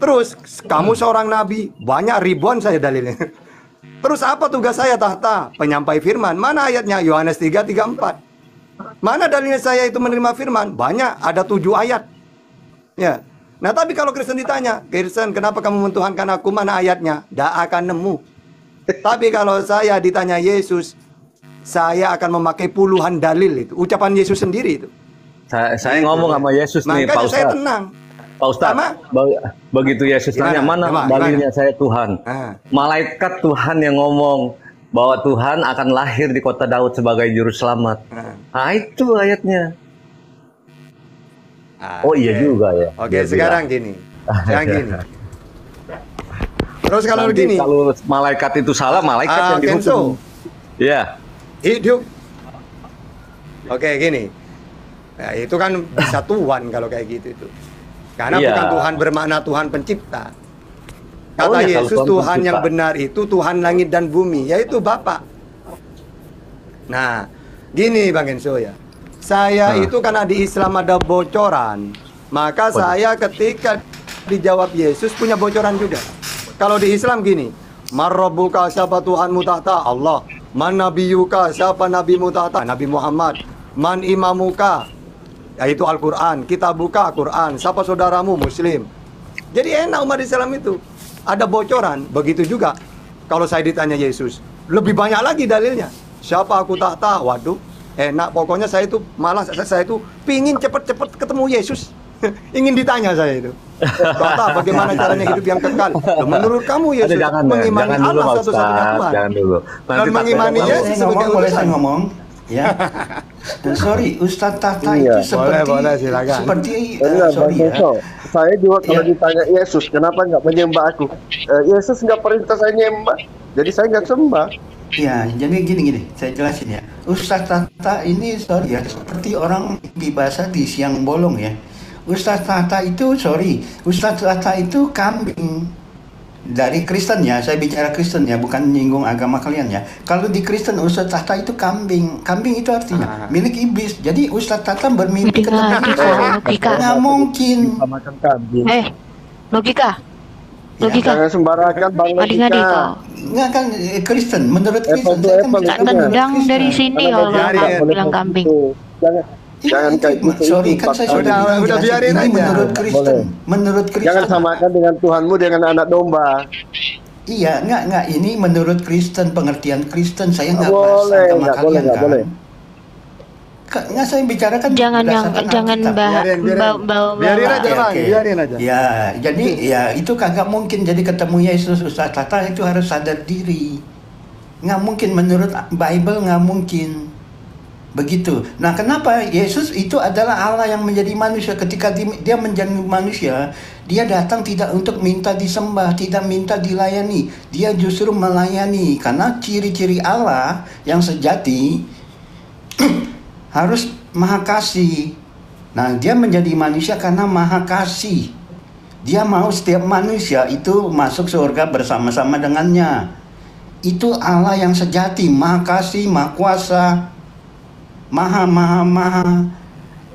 Terus kamu seorang nabi, banyak ribuan saya dalilnya. Terus apa tugas saya tahta? Penyampai firman. Mana ayatnya? Yohanes 3, 3, 4. Mana dalilnya saya itu menerima firman? Banyak, ada tujuh ayat. Ya. Nah tapi kalau Kristen ditanya, Kristen kenapa kamu mentuhankan aku? Mana ayatnya? Tidak akan nemu. Tapi kalau saya ditanya Yesus, saya akan memakai puluhan dalil itu. Ucapan Yesus sendiri itu. Saya, saya ngomong sama Yesus nih, Pak Makanya saya Ustaz. tenang. Pak Ustaz, Sama? begitu Yesus Gimana? tanya, mana Gimana? dalilnya saya Tuhan? Ah. Malaikat Tuhan yang ngomong, bahwa Tuhan akan lahir di kota Daud sebagai juru selamat. Nah. Nah, itu ayatnya. Ah, Oh iya juga ya. Oke, Dia sekarang gini. Sekarang gini. Terus kalau Nanti gini, kalau malaikat itu salah, malaikat Ah, yang dihukum. Iya. hidup. Oke, gini. Nah, itu kan bisa Tuhan kalau kayak gitu itu. Karena Iya. bukan Tuhan bermakna Tuhan pencipta. Oh, Kata ya, kalau Yesus Tuhan Tuhan yang benar itu Tuhan langit dan bumi, yaitu Bapa. Nah, gini Bang Enso ya. Saya Nah. itu karena di Islam ada bocoran, maka Waduh. saya ketika dijawab Yesus punya bocoran juga. Kalau di Islam gini, Marrobuka siapa Tuhanmu tahta? Allah. Man nabiyuka siapa nabimu tahta? Nabi Muhammad. Man imamuka? Yaitu Al-Quran. Kita buka Quran. Siapa saudaramu? Muslim. Jadi enak umat Islam itu. Ada bocoran. Begitu juga kalau saya ditanya Yesus. Lebih banyak lagi dalilnya. Siapa aku tahta? Waduh. Enak. Pokoknya saya itu malah saya, saya itu pingin cepet-cepet ketemu Yesus. Ingin ditanya saya itu. Bapak, bagaimana caranya hidup yang kekal? Loh, menurut kamu Yesus jangan ya, mengimani jangan dulu Allah satu-satunya Tuhan. jangan dulu. Dan mengimani Yesus sebagai ngomong, boleh saya utusan. ngomong? Ya. Dan sorry, Ustadz Tata Iya. itu seperti Boleh, boleh, silakan. seperti Bang sorry ya. Saya juga kalau Iya. ditanya Yesus, kenapa nggak menyembah aku? Eh, Yesus nggak perintah saya nyembah, jadi saya nggak sembah. Ya, jadi gini gini, saya jelasin ya. Ustadz Tata ini sorry ya, seperti orang di bahasa di siang bolong ya. Ustadz Tata itu sorry, Ustadz Tata itu kambing dari Kristen ya. Saya bicara Kristen ya, bukan nyinggung agama kalian ya. Kalau di Kristen Ustadz Tata itu kambing, kambing itu artinya Ah. milik iblis. Jadi Ustadz Tata bermimpi ketemu logika. Nggak mungkin. Eh, logika. Logika. Jangan sembarangan bang Ngadi-ngadi logika. kau. Nggak kan Kristen, menurut Apple Kristen to saya kan apple bicara itu ya. Tendang Kristen. dari sini kalau boleh bilang kambing. Jangan Iya, Jangan itu, kayak gitu, Sorry itu kan saya sudah Udah, bilang udah, jelas, biarin ini aja. menurut Kristen. Boleh. Menurut Kristen. jangan samakan dengan Tuhanmu dengan anak domba. Iya, enggak enggak ini menurut Kristen pengertian Kristen saya enggak bahas Boleh, agama nggak kalian boleh, nggak kan. boleh. Enggak saya bicarakan Jangan yang berdasarkan jangan bah Biarin, biarin. bawa bawa Biarin aja, Bang, oke. biarin aja. Ya, jadi ya itu kagak mungkin jadi ketemu Yesus Ustaz Tata itu harus sadar diri. Nggak mungkin menurut Bible nggak mungkin. Begitu. Nah, kenapa Yesus itu adalah Allah yang menjadi manusia ketika di- dia menjadi manusia, dia datang tidak untuk minta disembah, tidak minta dilayani. Dia justru melayani karena ciri-ciri Allah yang sejati harus maha kasih. Nah, dia menjadi manusia karena maha kasih. Dia mau setiap manusia itu masuk surga bersama-sama dengannya. Itu Allah yang sejati, maha kasih, maha kuasa, maha, maha, maha.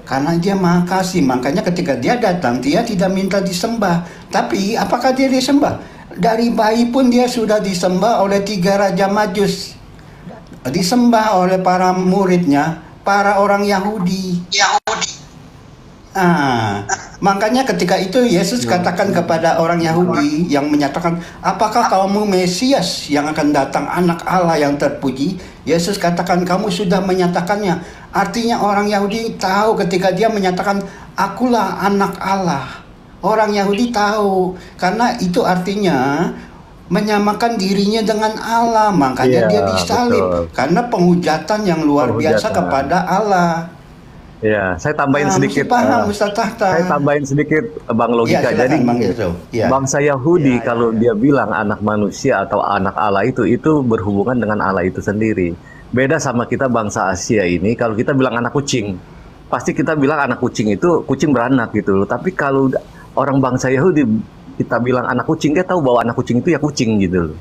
Karena dia maha kasih, makanya ketika dia datang, dia tidak minta disembah. Tapi apakah dia disembah? Dari bayi pun dia sudah disembah oleh tiga raja majus. Disembah oleh para muridnya, para orang Yahudi. Ah, makanya ketika itu Yesus katakan kepada orang Yahudi yang menyatakan, apakah kamu Mesias yang akan datang anak Allah yang terpuji? Yesus katakan kamu sudah menyatakannya. Artinya orang Yahudi tahu ketika dia menyatakan akulah anak Allah. Orang Yahudi tahu karena itu artinya menyamakan dirinya dengan Allah. Makanya Iya, dia disalib betul. karena penghujatan yang luar biasa Penghujatan. kepada Allah. Ya, saya tambahin Ah, sedikit. paham Tahta. saya tambahin sedikit eh, Bang Ya, logika. silakan, Jadi Bang Yeso. Ya. bangsa Yahudi Ya, ya, kalau ya. dia bilang anak manusia atau anak Allah itu itu berhubungan dengan Allah itu sendiri. Beda sama kita bangsa Asia ini kalau kita bilang anak kucing, pasti kita bilang anak kucing itu kucing beranak gitu loh. Tapi kalau orang bangsa Yahudi kita bilang anak kucing, dia tahu bahwa anak kucing itu ya kucing gitu loh.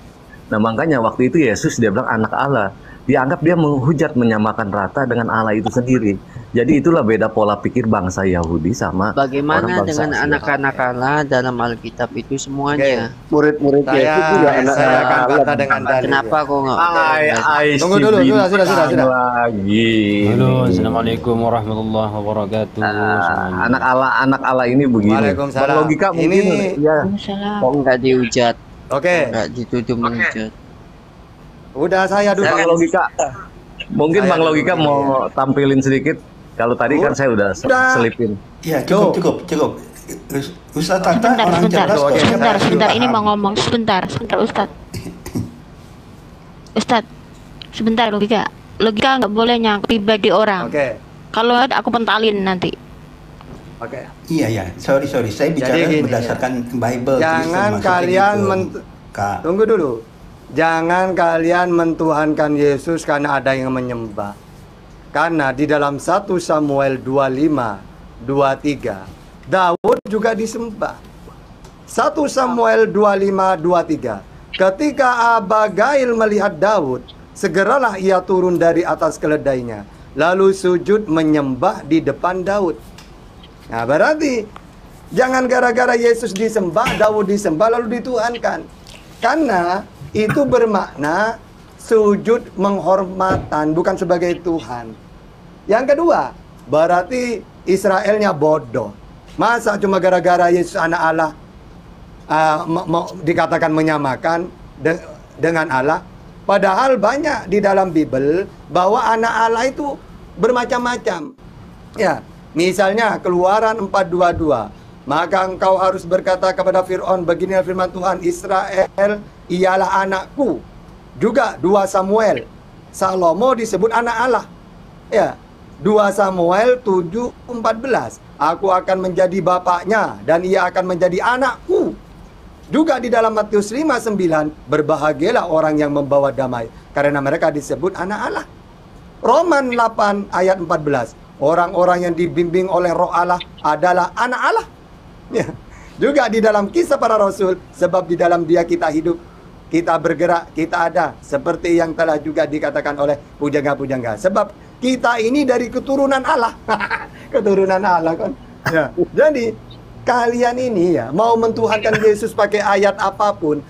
Nah makanya waktu itu Yesus dia bilang anak Allah. Dianggap dia menghujat menyamakan rata dengan Allah itu sendiri. Jadi itulah beda pola pikir bangsa Yahudi sama Bagaimana orang bangsa dengan anak-anak Allah dalam Alkitab itu semuanya? Murid-murid Saya, Yesus juga anak saya akan Allah. kata dengan dalil. Kenapa kok nggak? Ai, ai, Tunggu dulu, sudah, sudah, sudah, sudah. Lagi. Halo, assalamualaikum warahmatullahi wabarakatuh. Semuanya. anak Allah, anak Allah ini begini. Waalaikumsalam. Bang logika mungkin Ini- ya. Waalaikumsalam. Kok nggak dihujat? Oke, Nggak dituduh menghujat? Udah saya dulu. Bang logika. Mungkin Saya Bang logika mau tampilin sedikit. Kalau tadi kan saya udah se- Udah. selipin. Ya cukup cukup cukup. Us- Ustaz Tata Sebentar, orang sebentar, cerdas sebentar, sebentar. Ini mau ngomong sebentar, sebentar Ustad. Ustad, sebentar logika. Logika nggak boleh nyangkut pribadi orang. Oke. Kalau ada aku pentalin nanti. Oke. Iya ya, sorry sorry, saya bicara Jadi gini, berdasarkan Bible. Jangan Kristen, kalian gitu. men- Kak. Tunggu dulu. Jangan kalian mentuhankan Yesus karena ada yang menyembah. Karena di dalam 1 Samuel 25, 23, Daud juga disembah. 1 Samuel 25, 23. Ketika Abagail melihat Daud, segeralah ia turun dari atas keledainya, lalu sujud menyembah di depan Daud. Nah, berarti jangan gara-gara Yesus disembah, Daud disembah lalu dituhankan. Karena itu bermakna sujud menghormatan bukan sebagai Tuhan. Yang kedua, berarti Israelnya bodoh. Masa cuma gara-gara Yesus anak Allah uh, mau- mau dikatakan menyamakan de- dengan Allah? Padahal banyak di dalam Bible bahwa anak Allah itu bermacam-macam. Ya, misalnya Keluaran 422. Maka engkau harus berkata kepada Fir'aun, beginilah firman Tuhan, Israel ialah anakku. Juga 2 Samuel. Salomo disebut anak Allah. Ya, 2 Samuel 7:14. Aku akan menjadi bapaknya dan ia akan menjadi anakku. Juga di dalam Matius 5:9, berbahagialah orang yang membawa damai karena mereka disebut anak Allah. Roman 8 ayat 14. Orang-orang yang dibimbing oleh Roh Allah adalah anak Allah. Ya. Juga di dalam kisah para rasul sebab di dalam dia kita hidup, kita bergerak, kita ada seperti yang telah juga dikatakan oleh pujangga-pujangga. Sebab kita ini dari keturunan Allah. keturunan Allah kan. Ya. Jadi kalian ini ya mau mentuhankan Yesus pakai ayat apa pun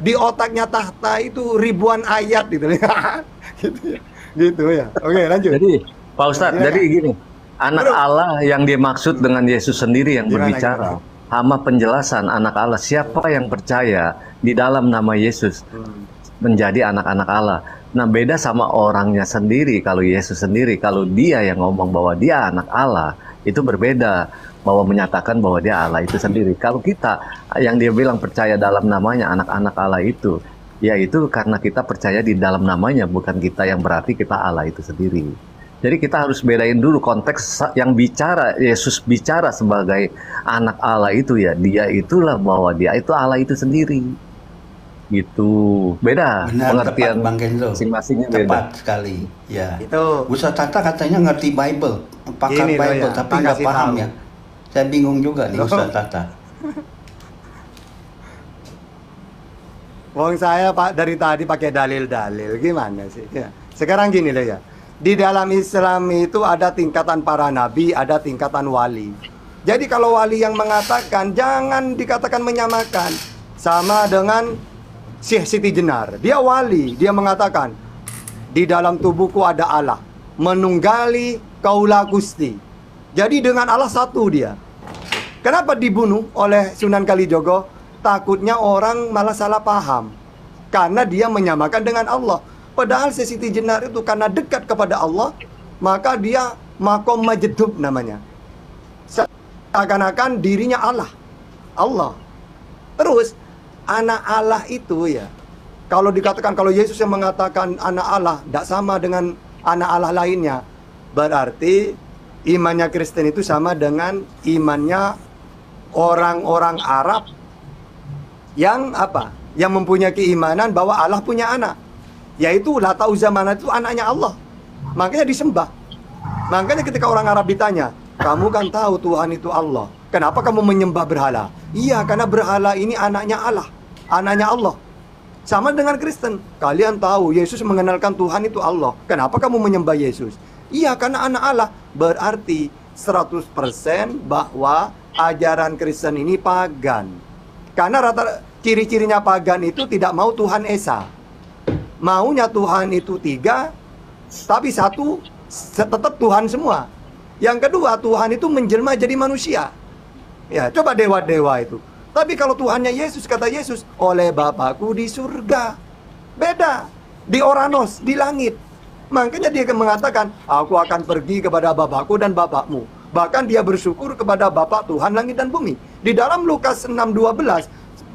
di otaknya tahta itu ribuan ayat gitu. gitu ya. Gitu ya. Oke, lanjut. Jadi, Pak Ustadz, Silakan. jadi gini, anak Bro. Allah yang dimaksud dengan Yesus sendiri yang Gimana, berbicara, sama penjelasan anak Allah, siapa yang percaya di dalam nama Yesus Hmm. menjadi anak-anak Allah. Nah, beda sama orangnya sendiri. Kalau Yesus sendiri, kalau dia yang ngomong bahwa dia anak Allah, itu berbeda. Bahwa menyatakan bahwa dia Allah itu sendiri. Kalau kita yang dia bilang percaya dalam namanya anak-anak Allah itu, ya itu karena kita percaya di dalam namanya, bukan kita yang berarti kita Allah itu sendiri. Jadi kita harus bedain dulu konteks yang bicara Yesus bicara sebagai anak Allah itu ya dia itulah bahwa dia itu Allah itu sendiri gitu beda Benar, pengertian tepat, Bang Kenzo. masing-masingnya Tepat beda sekali. Ya. Itu Ustaz Tata katanya ngerti Bible, pakar Gini loh Bible, ya, tapi nggak paham tahu. ya. Saya bingung juga nih Loh. Ustaz Tata. Wong saya Pak dari tadi pakai dalil-dalil gimana sih? Ya. Sekarang gini loh ya. Di dalam Islam itu ada tingkatan para nabi, ada tingkatan wali. Jadi kalau wali yang mengatakan jangan dikatakan menyamakan sama dengan Syekh Siti Jenar. Dia wali, dia mengatakan di dalam tubuhku ada Allah, menunggali kaulah Gusti. Jadi dengan Allah satu dia. Kenapa dibunuh oleh Sunan Kalijogo? Takutnya orang malah salah paham. Karena dia menyamakan dengan Allah. Padahal si Siti Jenar itu karena dekat kepada Allah, maka dia makom majedub namanya. Seakan-akan dirinya Allah. Allah. Terus anak Allah itu ya. Kalau dikatakan kalau Yesus yang mengatakan anak Allah tidak sama dengan anak Allah lainnya, berarti imannya Kristen itu sama dengan imannya orang-orang Arab yang apa? Yang mempunyai keimanan bahwa Allah punya anak. Yaitu Lata Uzza Manat itu anaknya Allah. Makanya disembah. Makanya ketika orang Arab ditanya, kamu kan tahu Tuhan itu Allah. Kenapa kamu menyembah berhala? Iya, karena berhala ini anaknya Allah. Anaknya Allah. Sama dengan Kristen. Kalian tahu Yesus mengenalkan Tuhan itu Allah. Kenapa kamu menyembah Yesus? Iya, karena anak Allah. Berarti 100% bahwa ajaran Kristen ini pagan. Karena rata ciri-cirinya pagan itu tidak mau Tuhan Esa. Maunya Tuhan itu tiga, tapi satu tetap Tuhan semua. Yang kedua, Tuhan itu menjelma jadi manusia. Ya, coba dewa-dewa itu. Tapi kalau Tuhannya Yesus, kata Yesus, oleh Bapakku di surga. Beda. Di Oranos, di langit. Makanya dia mengatakan, aku akan pergi kepada Bapakku dan Bapakmu. Bahkan dia bersyukur kepada Bapak Tuhan langit dan bumi. Di dalam Lukas 6.12,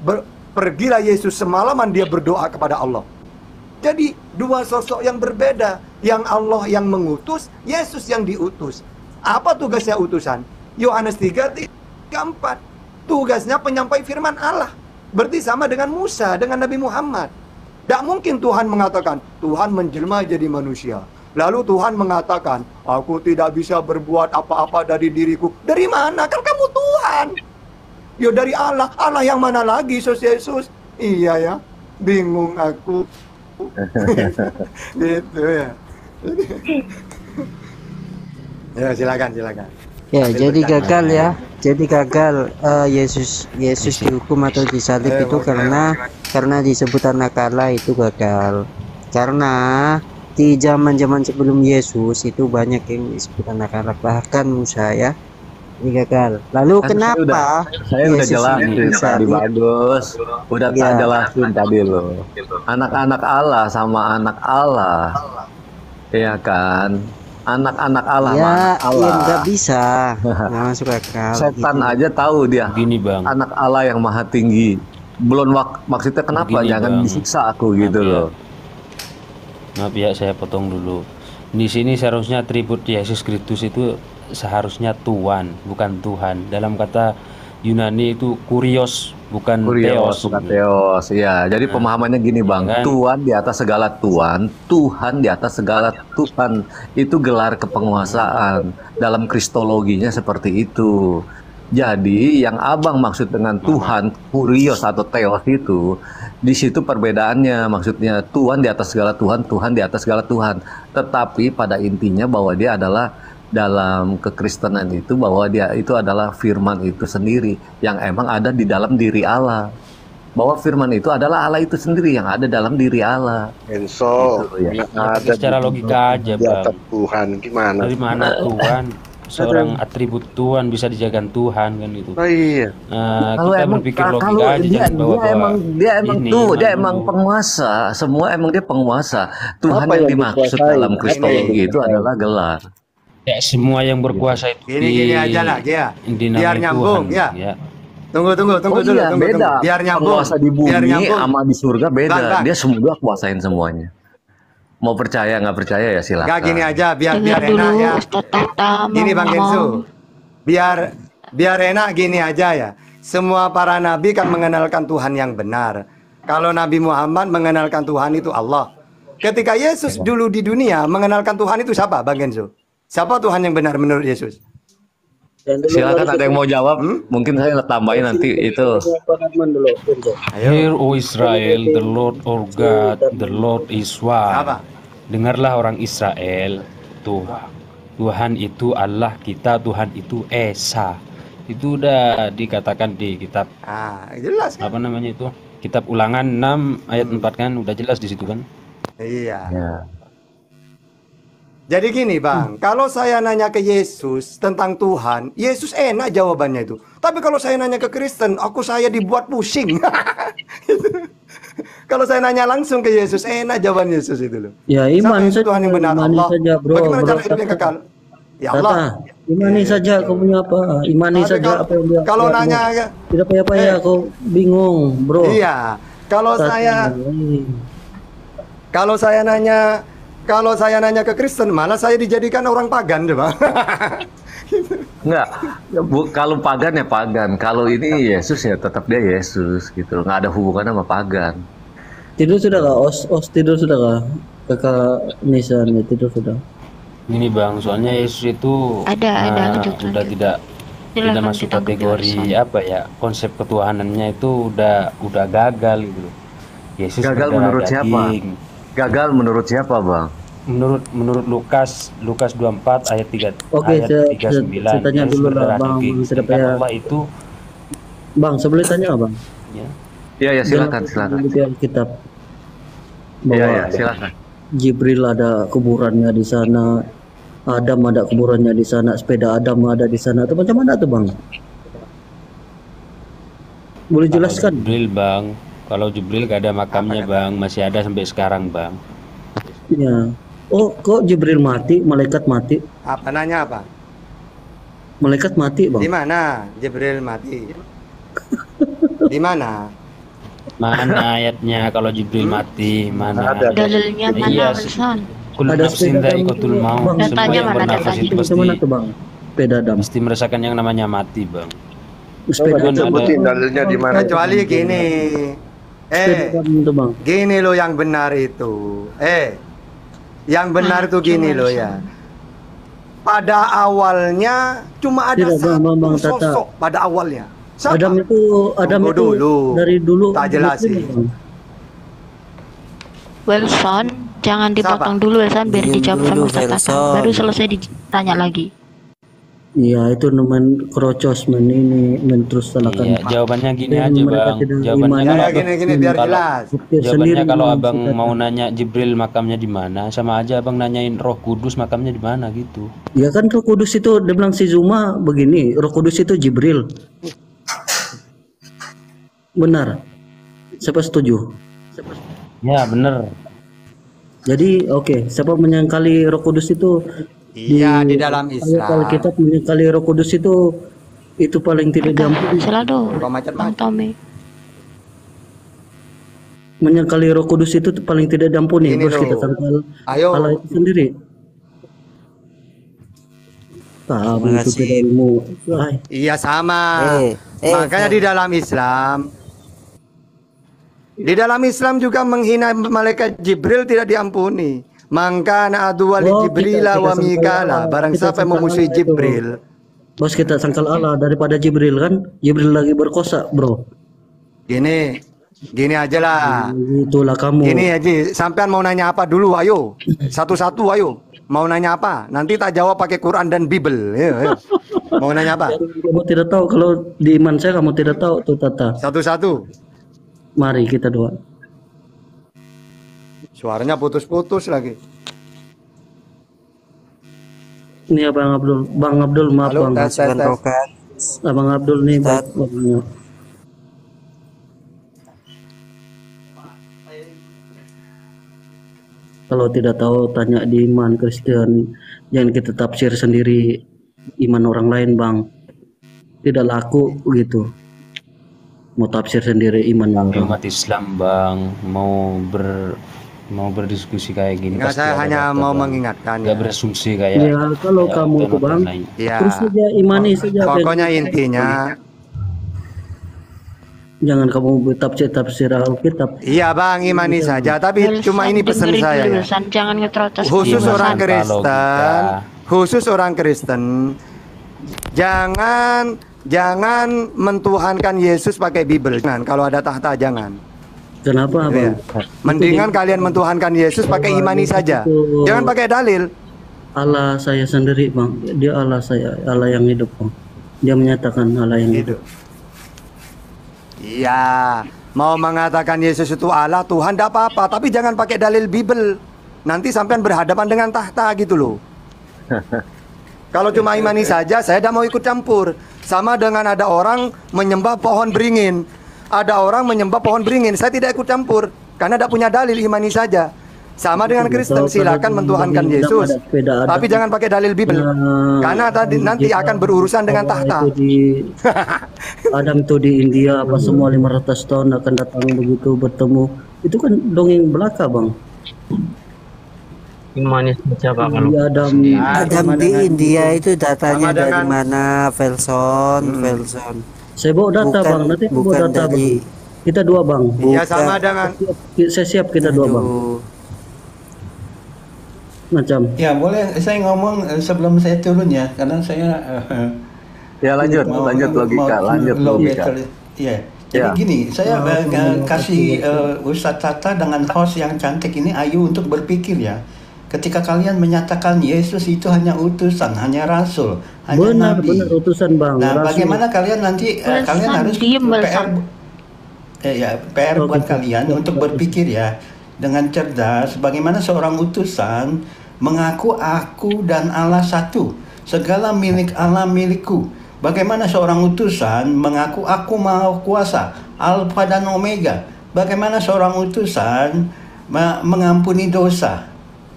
ber- pergilah Yesus semalaman dia berdoa kepada Allah. Jadi dua sosok yang berbeda, yang Allah yang mengutus, Yesus yang diutus. Apa tugasnya utusan? Yohanes 3 4. Tugasnya penyampai firman Allah. Berarti sama dengan Musa, dengan Nabi Muhammad. Tidak mungkin Tuhan mengatakan, Tuhan menjelma jadi manusia. Lalu Tuhan mengatakan, aku tidak bisa berbuat apa-apa dari diriku. Dari mana? Kan kamu Tuhan. Ya dari Allah. Allah yang mana lagi, Yesus Yesus? Iya ya, bingung aku. gitu ya. ya silakan, silakan. Ya, Sambil jadi gagal ya. Jadi gagal eh, Yesus Yesus dihukum atau disalib Eh, itu karena karena disebut anak Allah itu gagal. Karena di zaman-zaman sebelum Yesus itu banyak yang disebut anak Allah bahkan Musa ya. Ini gagal. Lalu Kan saya kenapa udah- Saya udah Yesus jelasin ini tadi bagus. Udah Iya. tak jelasin tadi loh. Anak-anak Allah sama anak Allah. Iya kan? Anak-anak Allah sama Ya, anak ya Allah. nggak bisa. Nggak masuk akal. Setan gitu. aja tahu dia Gini bang, anak Allah yang maha tinggi. Belum wak maksudnya kenapa Begini, jangan Bang. disiksa aku gitu Maaf ya. loh. maaf ya saya potong dulu. Di sini seharusnya atribut Yesus Kristus itu seharusnya Tuhan, bukan Tuhan. Dalam kata Yunani itu kurios, bukan Kurios, teos. bukan teos. Ya, jadi Nah, pemahamannya gini, Bang. kan? Tuhan di atas segala Tuhan, Tuhan di atas segala Tuhan. Itu gelar kepenguasaan. Dalam kristologinya seperti itu. Jadi, yang Abang maksud dengan Tuhan, kurios atau teos itu, di situ perbedaannya. Maksudnya Tuhan di atas segala Tuhan, Tuhan di atas segala Tuhan. Tetapi pada intinya bahwa dia adalah dalam kekristenan itu bahwa dia itu adalah firman itu sendiri yang emang ada di dalam diri Allah. Bahwa firman itu adalah Allah itu sendiri yang ada dalam diri Allah. Enso, Gitu, ya. ada secara di- logika aja, di atas Bang. Tuhan gimana? Dari mana Tuhan? Seorang atribut Tuhan bisa dijadikan Tuhan kan gitu. Oh iya. Nah, Kalau kita emang berpikir kalau logika aja dia, jangan bawa dia emang dia emang ini, tuh dia emang penguasa. Semua emang dia penguasa. Tuhan Apa yang yang dimaksud dalam kristologi itu adalah gelar. Ya semua yang berkuasa itu Gini gini aja lah, dinamai Biar nyambung, Tuhan, ya. Tunggu tunggu tunggu Oh dulu, iya, tunggu, beda. tunggu. Biar nyambung. Penguasa di bumi Biar nyambung. sama di surga beda. Bang, bang. Dia semua kuasain semuanya. Mau percaya nggak percaya ya silakan. Gak gini aja biar biar Dengar enak ya. Gini Bang. Gensu. Biar biar enak gini aja ya. Semua para nabi kan mengenalkan Tuhan yang benar. Kalau Nabi Muhammad mengenalkan Tuhan itu Allah. Ketika Yesus dulu di dunia mengenalkan Tuhan itu siapa Bang Gensu? Siapa Tuhan yang benar menurut Yesus? Silakan ada yang mau jawab. Hmm? Mungkin saya tambahin nanti itu. Hear O Israel, the Lord our God, the Lord is one. Apa? Dengarlah orang Israel, Tuhan. Tuhan itu Allah kita, Tuhan itu Esa. Itu udah dikatakan di kitab Ah, jelas kan? apa namanya itu? Kitab Ulangan 6 ayat 4 kan udah jelas di situ kan? Iya. Ya. Jadi gini bang, kalau saya nanya ke Yesus tentang Tuhan, Yesus enak jawabannya itu. Tapi kalau saya nanya ke Kristen, aku saya dibuat pusing. kalau saya nanya langsung ke Yesus, enak jawaban Yesus itu loh. Ya iman saja, Tuhan yang benar? Allah. saja bro. Bagaimana bro, cara hidup yang kekal? Ya Allah. Tata, imani saja kau punya apa? Imani Tapi saja kalau- apa yang dia. kalau dia- nanya tidak payah-payah Eh. kau bingung bro. Iya. Kalau Tata, saya kalau saya nanya kalau saya nanya ke Kristen, malah saya dijadikan orang pagan, deh, Bang. Enggak. Bu, kalau pagan ya pagan. Kalau ini Yesus ya tetap dia Yesus gitu. Nggak ada hubungan sama pagan. Tidur sudah kah? Os, os tidur sudah kah? Kakak Nisa nih tidur sudah. Ini Bang, soalnya Yesus itu Ada, ada, ah, lanjut, udah lanjut. tidak tidak masuk kategori apa ya konsep ketuhanannya itu udah udah gagal gitu. Yesus Gagal menurut siapa? Gagal menurut siapa, Bang? Menurut menurut Lukas Lukas 24 ayat 3 Oke, ayat saya- 39 saya tanya Yesus dulu lah, Bang, payah- Allah itu Bang, saya boleh tanya bang? ya, Iya, ya silakan, Dalam silakan. penelitian kitab Iya, bahwa ya, silakan. Jibril ada kuburannya di sana, Adam ada kuburannya di sana, sepeda Adam ada di sana. Itu macam mana tuh bang? Boleh kalau jelaskan? Jibril Bang. Kalau Jibril gak ada makamnya Bang, masih ada sampai sekarang Bang. Ya. Oh, kok Jibril mati, malaikat mati, Apa nanya apa? malaikat mati Di bang? mana Jibril mati? Di mana? Mana ayatnya kalau Jibril mati? Mana? Ada. Dalilnya mana, Iya, Wilson? Kullu Ada nafsin dha'iqatul maut. Bang, Semua yang mana bernafas itu pasti mana tuh bang? Sepeda dam. mesti merasakan yang namanya mati, Bang. Sepeda. Sebutin dalilnya di mana. Kecuali gini. Eh, gini loh yang benar itu. Eh, yang benar Ah, itu gini loh ya. Pada awalnya cuma ada Tidak, satu Bang, Bang, Tata. sosok pada awalnya. Siapa? Adam itu Adam Tunggu itu dulu. dari dulu Tak jelasin. Bang. Wilson, jangan dipotong dulu Wilson biar Diam dijawab sama Tata. Wilson. Baru selesai ditanya lagi. Iya itu men kerocos men ini men terus salahkan. Iya, jawabannya gini Dan aja, mereka Bang. tidak Jawabannya kalau gini gini biar kalau- jelas. Bukti Jawabannya kalau Bang, abang sikat. mau nanya Jibril makamnya di mana, sama aja abang nanyain Roh Kudus makamnya di mana gitu. Ya kan Roh Kudus itu dia bilang si Zuma begini, Roh Kudus itu Jibril. Benar. Siapa setuju? Ya bener. Jadi oke, siapa menyangkali Roh Kudus itu Iya di dalam ayat Islam. Alkitab menyangkali Roh Kudus itu itu paling tidak diampuni. Selalu, Bang Tommy. Menyangkali Roh Kudus itu paling tidak diampuni. Loh. kita sangkal Ayo. Allah itu sendiri. Tahu Terima itu ilmu. Iya sama. Eh, eh, Makanya Fer. di dalam Islam di dalam Islam juga menghina malaikat Jibril tidak diampuni. Maka adu wali Oh, Jibril kita- kita wa Mikala. Barang siapa yang memusuhi. Jibril. Bos kita sangkal Allah daripada Jibril kan? Jibril lagi berkosa, bro. Gini, gini aja lah. Itulah kamu. Gini aja, sampean mau nanya apa dulu? Ayo, satu-satu ayo. Mau nanya apa? Nanti tak jawab pakai Quran dan Bible. Ayo, ayo. Mau nanya apa? Kamu tidak tahu kalau di iman saya kamu tidak tahu tuh tata. Satu-satu. Mari kita doa. Suaranya putus-putus lagi. Ini Abang Abdul, Bang Abdul maaf Halo, Bang. tes, tes, tes. Abang Abdul nih Ustaz. Bang- Bang- Kalau tidak tahu tanya di iman Kristen, jangan kita tafsir sendiri iman orang lain bang. Tidak laku begitu. Mau tafsir sendiri iman orang. Umat Islam bang mau ber mau berdiskusi kayak gini. Enggak, pasti saya hanya mau Bang. mengingatkan Nggak ya. berasumsi kayak. Ya kalau ya, kamu tuh bang. Ya. terus saja imani saja. Pokoknya intinya, Jangan kamu tafsir tafsir Alkitab. iya bang, imani saja. Tapi cuma ini pesan saya ya. Jangan ngetrotes Khusus orang Kristen, khusus orang Kristen, jangan jangan mentuhankan Yesus pakai Bible. Jangan, kalau ada tahta jangan. Kenapa Iya. bang? Mendingan kalian mentuhankan Yesus pakai imani saja. Jangan pakai dalil. Allah saya sendiri bang, dia Allah saya, Allah yang hidup bang. Dia menyatakan Allah yang hidup. Iya, mau mengatakan Yesus itu Allah, Tuhan tidak apa-apa, tapi jangan pakai dalil Bible. Nanti sampean berhadapan dengan tahta gitu loh. Kalau cuma imani saja, saya tidak mau ikut campur. Sama dengan ada orang menyembah pohon beringin. Ada orang menyembah pohon beringin, saya tidak ikut campur. Karena tidak punya dalil imani saja. Sama dengan Kristen, silakan mentuhankan Yesus. Tapi jangan pakai dalil Bible. Karena tadi nanti akan berurusan dengan tahta. Itu di Adam itu di India apa semua 500 tahun akan datang begitu bertemu. Itu kan dongeng belaka bang. Manis siapa kalau Adam, Adam di India itu datanya dari mana? Velson, Velson. Saya bawa data Bukan- bang. Nanti aku bawa bukan data dari- bang. Kita dua bang. Ya sama dengan Saya siap kita dua bang. Aduh. Macam. Ya boleh saya ngomong eh, sebelum saya turun ya karena saya eh, Ya lanjut, mau- lanjut logika, mau lanjut logika. Iya. Jadi Ya. gini, saya eh, eh, kasih eh, Ustadz Tata dengan host yang cantik ini Ayu untuk berpikir ya. Ketika kalian menyatakan Yesus itu hanya utusan, hanya rasul, hanya Benar nabi. benar utusan bang. Nah, Rasul. bagaimana kalian nanti eh, Wilson, kalian harus diem, PR eh, ya PR Oke. buat kalian untuk berpikir ya dengan cerdas bagaimana seorang utusan mengaku aku dan Allah satu segala milik Allah milikku bagaimana seorang utusan mengaku aku maha kuasa alfa dan omega bagaimana seorang utusan me- mengampuni dosa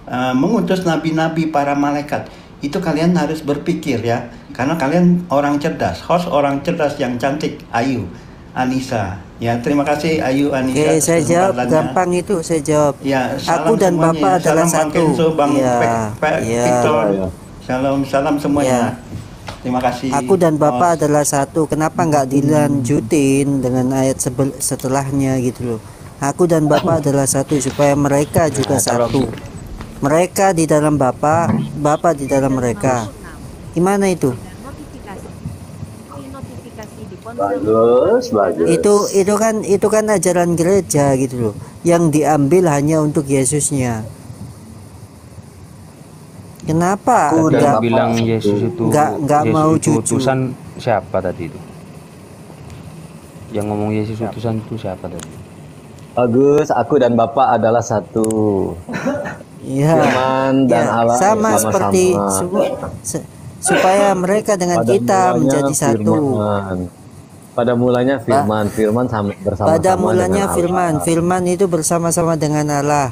uh, mengutus nabi-nabi para malaikat itu kalian harus berpikir ya karena kalian orang cerdas host orang cerdas yang cantik Ayu Anissa. Ya, terima kasih Ayu Anissa. Oke, saya jawab gampang itu saya jawab. Ya, Aku dan semuanya. Bapak adalah salam Bang satu. Kenzo, Bang Iya, Pe- Pe-. Victor. Ya. Salam, salam semuanya. Ya. Terima kasih. Aku dan Bapak Oh, adalah satu. Kenapa nggak dilanjutin dengan ayat sebel- setelahnya gitu loh? Aku dan Bapak adalah satu supaya mereka juga Nah, satu. Mereka di dalam Bapak, Bapak di dalam mereka. Gimana itu? Bagus, bagus. Itu itu kan itu kan ajaran gereja gitu loh. Yang diambil hanya untuk Yesusnya. Kenapa Dan nggak bilang Yesus itu nggak nggak Yesus mau itu cucu? utusan siapa tadi itu? Yang ngomong Yesus utusan itu siapa tadi? Bagus, aku dan Bapak adalah satu. Ya, Firman dan ya, Allah sama bersama-sama. seperti su- se- supaya mereka dengan Pada kita menjadi satu. Firman. Pada mulanya firman, firman sama bersama-sama Pada mulanya dengan Allah. firman, firman itu bersama-sama dengan Allah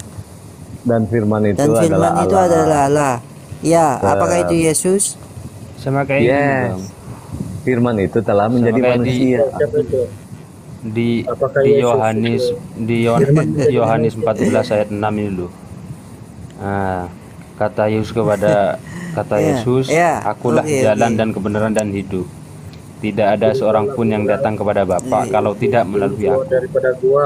dan firman itu dan firman adalah itu Allah. adalah Allah. Ya, Ya. apakah itu Yesus? Sama kayak Yes. Firman itu telah menjadi kayak di- manusia. di Apakah di Yesus Yohanes di Yohanes Yohanes 14 ayat 6 ini loh. Nah, kata Yesus kepada kata Ya, Yesus, ya, akulah oke, jalan oke. dan kebenaran dan hidup. Tidak ada seorang pun yang datang kepada Bapa Iya. kalau tidak melalui aku. daripada gua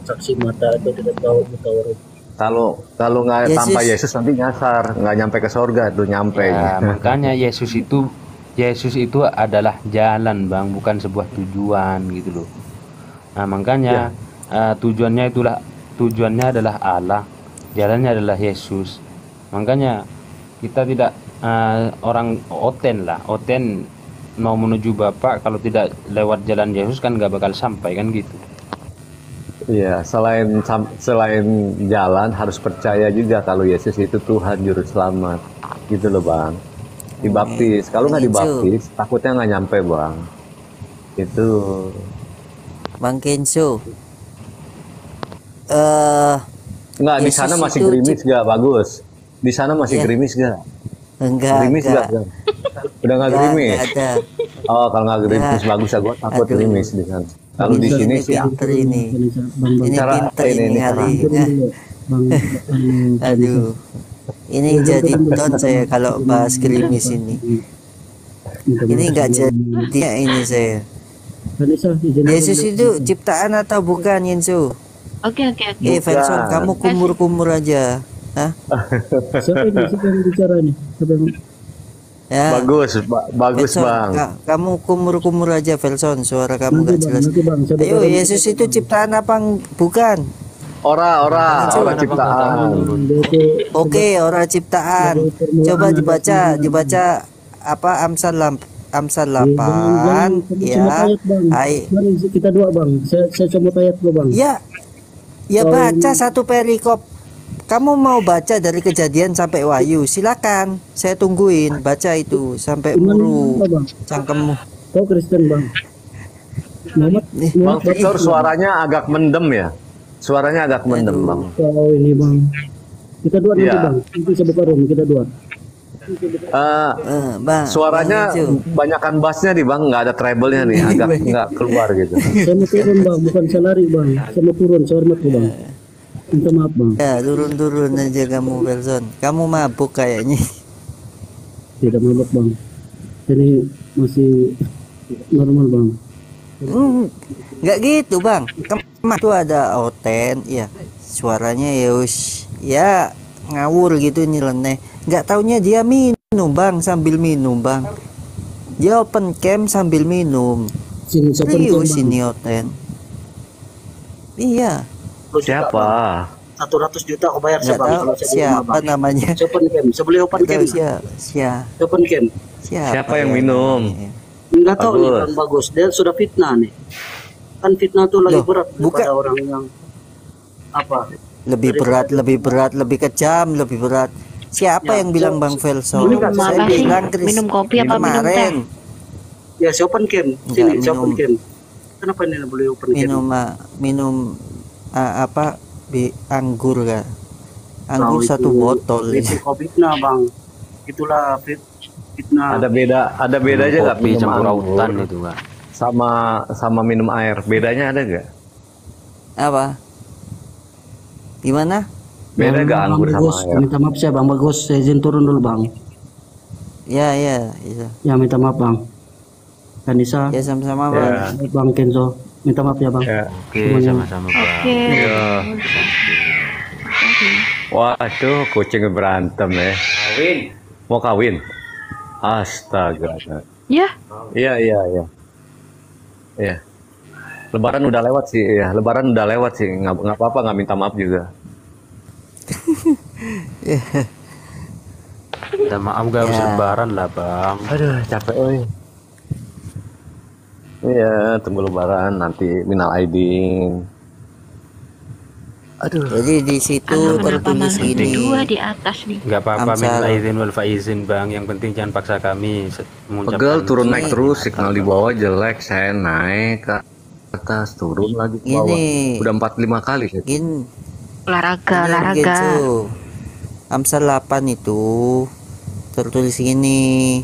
saksi mata itu tidak tahu huruf. Kalau kalau nggak tanpa Yesus nanti nyasar, nggak nyampe ke surga tuh nyampe. Ya, makanya Yesus itu Yesus itu adalah jalan, Bang, bukan sebuah tujuan gitu loh. Nah, makanya eh, tujuannya itulah tujuannya adalah Allah, jalannya adalah Yesus. Makanya kita tidak eh, orang oten lah, oten mau menuju Bapak kalau tidak lewat jalan Yesus kan nggak bakal sampai kan gitu. Iya, selain selain jalan harus percaya juga kalau Yesus itu Tuhan juru selamat. Gitu loh, Bang. Dibaptis. Kalau nggak Gitu. dibaptis, takutnya nggak nyampe, Bang. Itu. Bang Kenzo. Eh, Nggak, di Yesus sana masih itu gerimis gak? Bagus. Di sana masih Iya. gerimis gak? enggak, Gerimis enggak. Udah nggak Enggak, gerimis? enggak ada. Oh, kalau nggak gerimis Enggak. bagus ya, gua takut Aduh. gerimis di sana. Kalau di Ini sini sih pinter ini. Ini Cara- pinter ini- ini Ya. Aduh. Ini jadi don saya kalau bahas gerimis ini. Ini enggak jadi ini saya. Yesus itu ciptaan atau bukan Yensu? Oke oke oke. Eh, Felson, kamu kumur-kumur aja. Hah? Siapa ini? Siapa yang bicara ini? Siapa yang Ya. bagus, ba- bagus Felson, bang. ka- kamu kumur-kumur aja, Felson. Suara kamu Nanti, gak Bang, jelas. nanti, Bang, saya Ayo, Yesus itu ciptaan apa? Bukan. Ora, ora, ora ciptaan. Oke, orang ciptaan. Coba dibaca, dibaca apa Amsal lam, Amsal 8 ya. Ai, Bang, kita dua bang. Saya saya coba ayat dulu bang. ya. Ya Oh, baca satu perikop. Kamu mau baca dari kejadian sampai wahyu, silakan. Saya tungguin baca itu sampai Bang? cangkemmu. Kau Kristen bang. Muhammad, Nih, Bang Victor suaranya agak mendem ya. Suaranya agak mendem bang. Kau ini bang. Kita dua nanti Iya. bang. Nanti saya buka room kita dua. Eh, Eh, bang. suaranya banyakan bassnya nih bang, nggak ada treble-nya nih, agak nggak keluar gitu. Saya mau turun bang, bukan saya lari bang. Saya mau turun, saya hormat bang. Minta maaf bang. Ya, turun-turun aja kamu, Belson. Kamu mabuk kayaknya. Tidak mabuk bang. Ini masih normal bang. Hmm, nggak gitu bang kemah itu ada oten ya suaranya ya us ya ngawur gitu nyeleneh nggak taunya dia minum bang sambil minum bang dia open cam sambil minum serius ini oten iya Siapa? Satu ratus juta aku bayar nggak saya bang. tahu Kalau saya siapa bang. namanya open cam. Saya beli open nggak cam. siapa siapa open cam. siapa, Siapa yang ya minum? Enggak tahu nih bang bagus. Dia sudah fitnah nih. Kan fitnah tuh lagi Loh, berat bukan- orang yang apa? lebih berat lebih berat lebih kejam lebih berat siapa Ya, yang bilang so- bang Felson Minum saya apa sih? bilang Chris Minum kopi apa minum kemarin Ya saya open cam. Sini Enggak, saya open minum. cam. Kenapa ini boleh open cam? minum ah, minum ah, apa bi anggur kan anggur Tahu satu itu- botol Itu fitnah bang. Itulah fit, fitnah. Ada beda, ada bedanya nggak kopi minum campur autan itu Kak. sama sama minum air. Bedanya ada gak? Apa? Gimana? Beda Bang- gak Bang anggur sama Bagus, air? minta maaf saya Bang Bagus, saya izin turun dulu Bang. Ya, ya, ya. Ya minta maaf Bang. Kanisa, Ya sama-sama, Ya. Bang. Bang Kenzo, minta maaf ya Bang. Ya. Oke, sama-sama bang. Oke. Iya. Waduh, kucing berantem ya. Kawin. Mau kawin? Astaga. Ya, Iya, iya, iya. Iya. Lebaran udah lewat sih, ya. Lebaran udah lewat sih. Nggak apa-apa, nggak minta maaf juga. Minta maaf gak harus Ya. lebaran lah bang. Aduh, capek, oi. Iya, tunggu lebaran nanti minal aidin. Aduh. Jadi di situ tertulis ini. dua di atas nih? Gak apa-apa minta izin wal faizin bang. Yang penting jangan paksa kami mengucapkan Pegel turun naik Ini. terus, signal di bawah jelek, saya naik ke atas, turun lagi ke bawah. Ini. Udah 45 kali. saya. Olahraga, ini olahraga. gitu. Amsal 8 itu tertulis gini.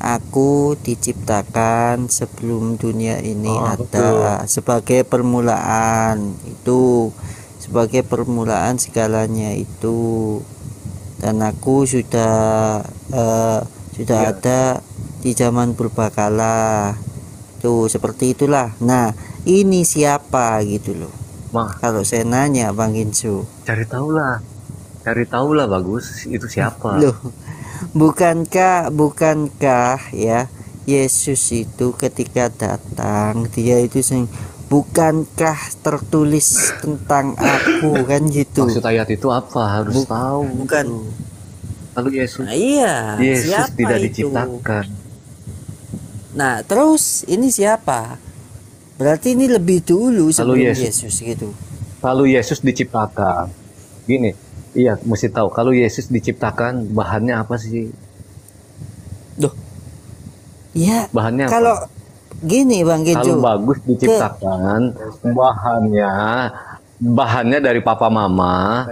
Aku diciptakan sebelum dunia ini Oh, ada sebagai permulaan itu sebagai permulaan segalanya itu dan aku sudah eh, sudah Iya. ada di zaman purbakala tuh seperti itulah nah ini siapa gitu loh Mah, kalau saya nanya Bang Ginsu cari tahu lah. Cari tahu lah bagus, itu siapa? loh bukankah bukankah ya Yesus itu ketika datang dia itu sing bukankah tertulis tentang aku kan gitu Maksud ayat itu apa? Harus Bu- tahu. bukan. Lalu Yesus Nah, iya Yesus siapa tidak itu? diciptakan. nah terus ini siapa berarti ini lebih dulu sebelum Yesus. Yesus gitu Kalau Yesus diciptakan, gini, iya mesti tahu. Kalau Yesus diciptakan, bahannya apa sih? ya Bahannya apa? kalau gini Bang Kalau Genjo bagus diciptakan, bahannya bahannya dari papa mama,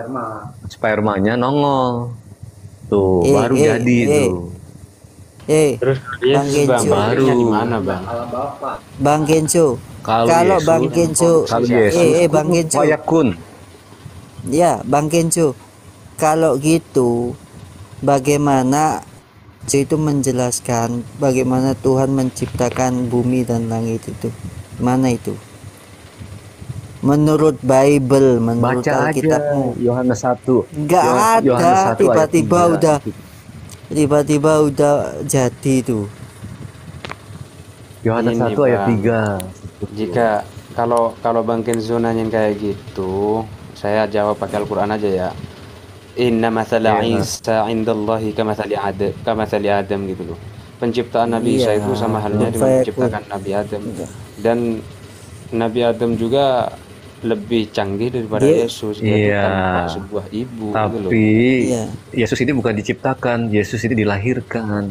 spermanya nongol. Tuh, Eh, baru eh, jadi eh. tuh. Eh Terus Bang Genjo. barunya di mana bang? Bang Genjo Kalau kalau Yesus, Bang Yesus, eh, eh Bang Genjo Fayakun. Ya, Bang Kenzo. Kalau gitu, bagaimana itu menjelaskan bagaimana Tuhan menciptakan bumi dan langit itu? Mana itu? Menurut Bible, menurut Baca Alkitabmu. Yohanes 1. Nggak Yo- ada, Yohanes 1 ayat tiba-tiba 3. udah tiba-tiba udah jadi itu. Yohanes Ini, 1 ayat. 3. Jika kalau kalau Bang Kenzo nanyain kayak gitu, saya jawab pakai Al-Quran aja ya. Inna Iya. Isa indallahi kamathali Adam, kamathali Adam gitu loh. Penciptaan Nabi Isa Iya, itu sama halnya dengan menciptakan Nabi Adam. Dan Nabi Adam juga lebih canggih daripada Dia- Yesus. Dia Iya. tanpa sebuah ibu gitu loh. Tapi Iya. Yesus ini bukan diciptakan, Yesus ini dilahirkan.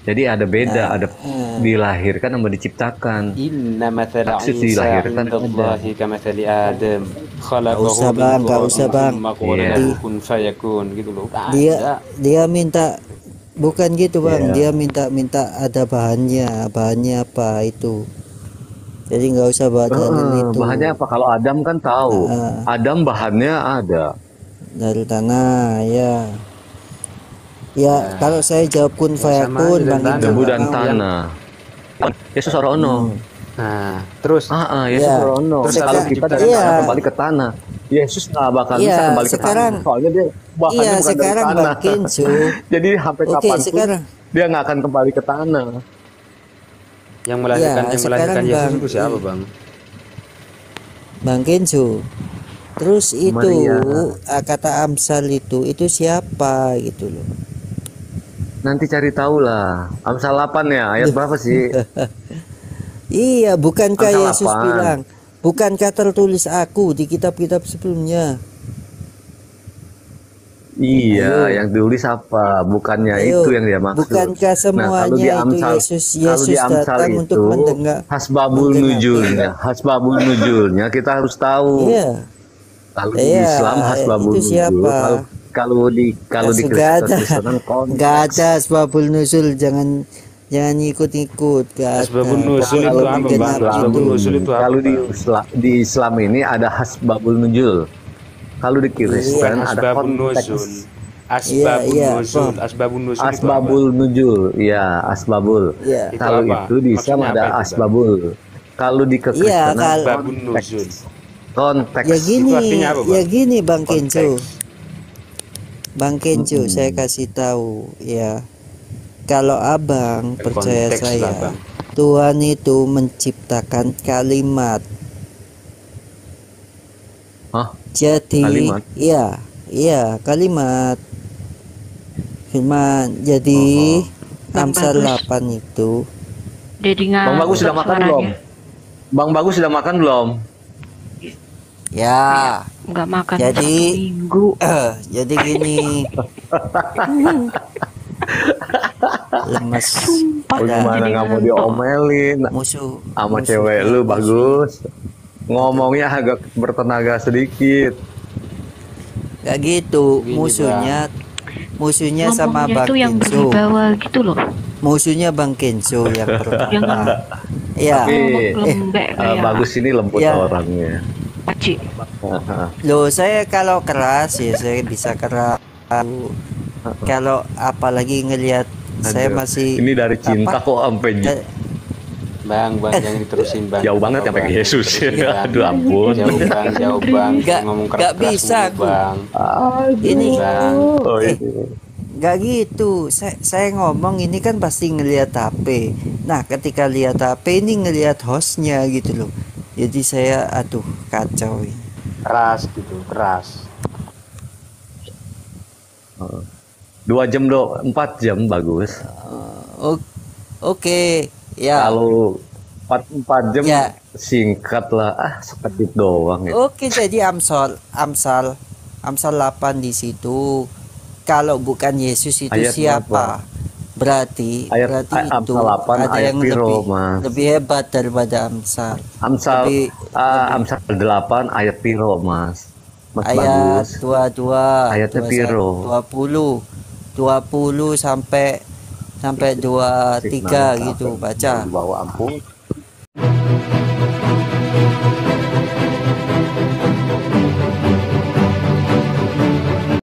Jadi ada beda, ada dilahirkan sama diciptakan. Inna mathala Isa dilahirkan indallahi kamathali Adam. Khalaqahu usah, min Bang, nggak turabin usah, Bang. thumma qala Iya. kun fayakun gitu loh. Dia dia minta bukan gitu, Bang. Iya. Dia minta minta ada bahannya, bahannya apa itu. Jadi nggak usah dalil Heeh, itu. bahannya apa? Kalau Adam kan tahu. Heeh. Adam bahannya ada. dari tanah ya ya kalau saya jawab kun fayakun aja bang dari Debu dan tanah. Yesus Orono. Nah, terus Ah, ah, Yesus Iya. Orono. Terus Kalau kita dari iya. tanah kembali ke tanah, Yesus nggak bakal Iya, bisa kembali ke sekarang- tanah. Soalnya dia bahannya iya bukan dari sekarang tanah. bang Kenzo Jadi sampai Oke, kapan pun sekarang. dia nggak akan kembali ke tanah. Yang melahirkan Ya, yang sekarang, melahirkan Yesus Bang. itu siapa, Bang? bang Kenzo terus itu Maria. ah, kata Amsal itu itu siapa gitu loh Nanti cari tahu lah. Amsal 8 ya, ayat berapa sih? iya bukankah Amsal Yesus apaan? bilang bukankah tertulis aku di kitab-kitab sebelumnya Iya, Ayo. yang ditulis apa? Bukannya Ayo, itu yang dia maksud. bukankah Nah, kalau di semuanya itu Amsal, Yesus kalau Yesus di Amsal datang itu untuk mendengar hasbabul mendengar- nujulnya, hasbabul nujulnya kita harus tahu. iya Kalau di Iya, Islam hasbabul itu siapa? nujul, kalau kalau di kalau di. Kristen Kristenan nggak ada asbabul nuzul jangan jangan ikut-ikut kata Asbabun nuzul itu apa, itu. nuzul itu apa? Kalau di Islam, di Islam ini ada hasbabul nuzul. Kalau di Kristen Bukan ada asbabun konteks. nuzul. Asbabun iya, nuzul. Asbabun nuzul itu apa? Asbabul nuzul, iya asbabul. Iya. Itu Kalau itu di Islam ada itu, asbabul. Kalau di Iya, kekristenan kalau Asbabun nuzul. Konteks. ya gini, artinya apa, Bang? ya gini Bang Kenco. Konteks. Bang Kenco, saya kasih tahu ya. Kalau Abang percaya Konteks lah, saya, Bang. Tuhan itu menciptakan kalimat. Hah? Jadi, Kalimat? iya, iya, kalimat. Firman. Jadi, Bang Amsal Bagus. 8 itu Jadi Bang Bagus sudah makan belum? Bang Bagus sudah makan belum? ya, nggak makan Jadi- minggu. jadi gini. Lemes. Oh, Udah. gimana jadi nggak mau diomelin Musuh sama cewek lu bagus. Ngomongnya agak bertenaga sedikit. Gak gitu, Gini, musuhnya musuhnya sama Ngomongnya Bang tuh yang Kenzo. gitu loh. Musuhnya Bang Kenzo yang pertama. Ya, Tapi eh, kayak bagus ini lembut Ya. orangnya. Paci. loh saya kalau keras ya saya bisa keras. Kalau apalagi ngelihat saya masih ini dari cinta apa? kok sampai Eh, Bang, bang, jangan diterusin bang. jauh banget Bang, sampai ke bang, Yesus. Bang. Aduh ampun. Jauh bang, jauh bang. Nggak- ngomong keras nggak bisa aku. bang. ini Bang. Oh, Eh, ini. Gak gitu, saya, saya ngomong ini kan pasti ngelihat HP. Nah, ketika lihat HP ini ngelihat hostnya gitu loh. Jadi saya, aduh kacau ini. Keras gitu, keras. Dua jam do, empat jam bagus. O- Oke, ya. Kalau empat empat jam Ya. singkat lah, ah sekedip doang ya. Oke, jadi Amsal, Amsal, Amsal 8 di situ. Kalau bukan Yesus itu Ayat siapa? Berarti, Ayat- berarti ay- itu Amsal 8 ada ayat yang piro, lebih, Mas? lebih hebat daripada Amsal. Amsal Lebih- ah, Amsal 8 ayat piro mas? Mas ayat bagus. 22 Ayatnya 21, piro? 20 20 sampai sampai 23 gitu baca Di bawah ampun.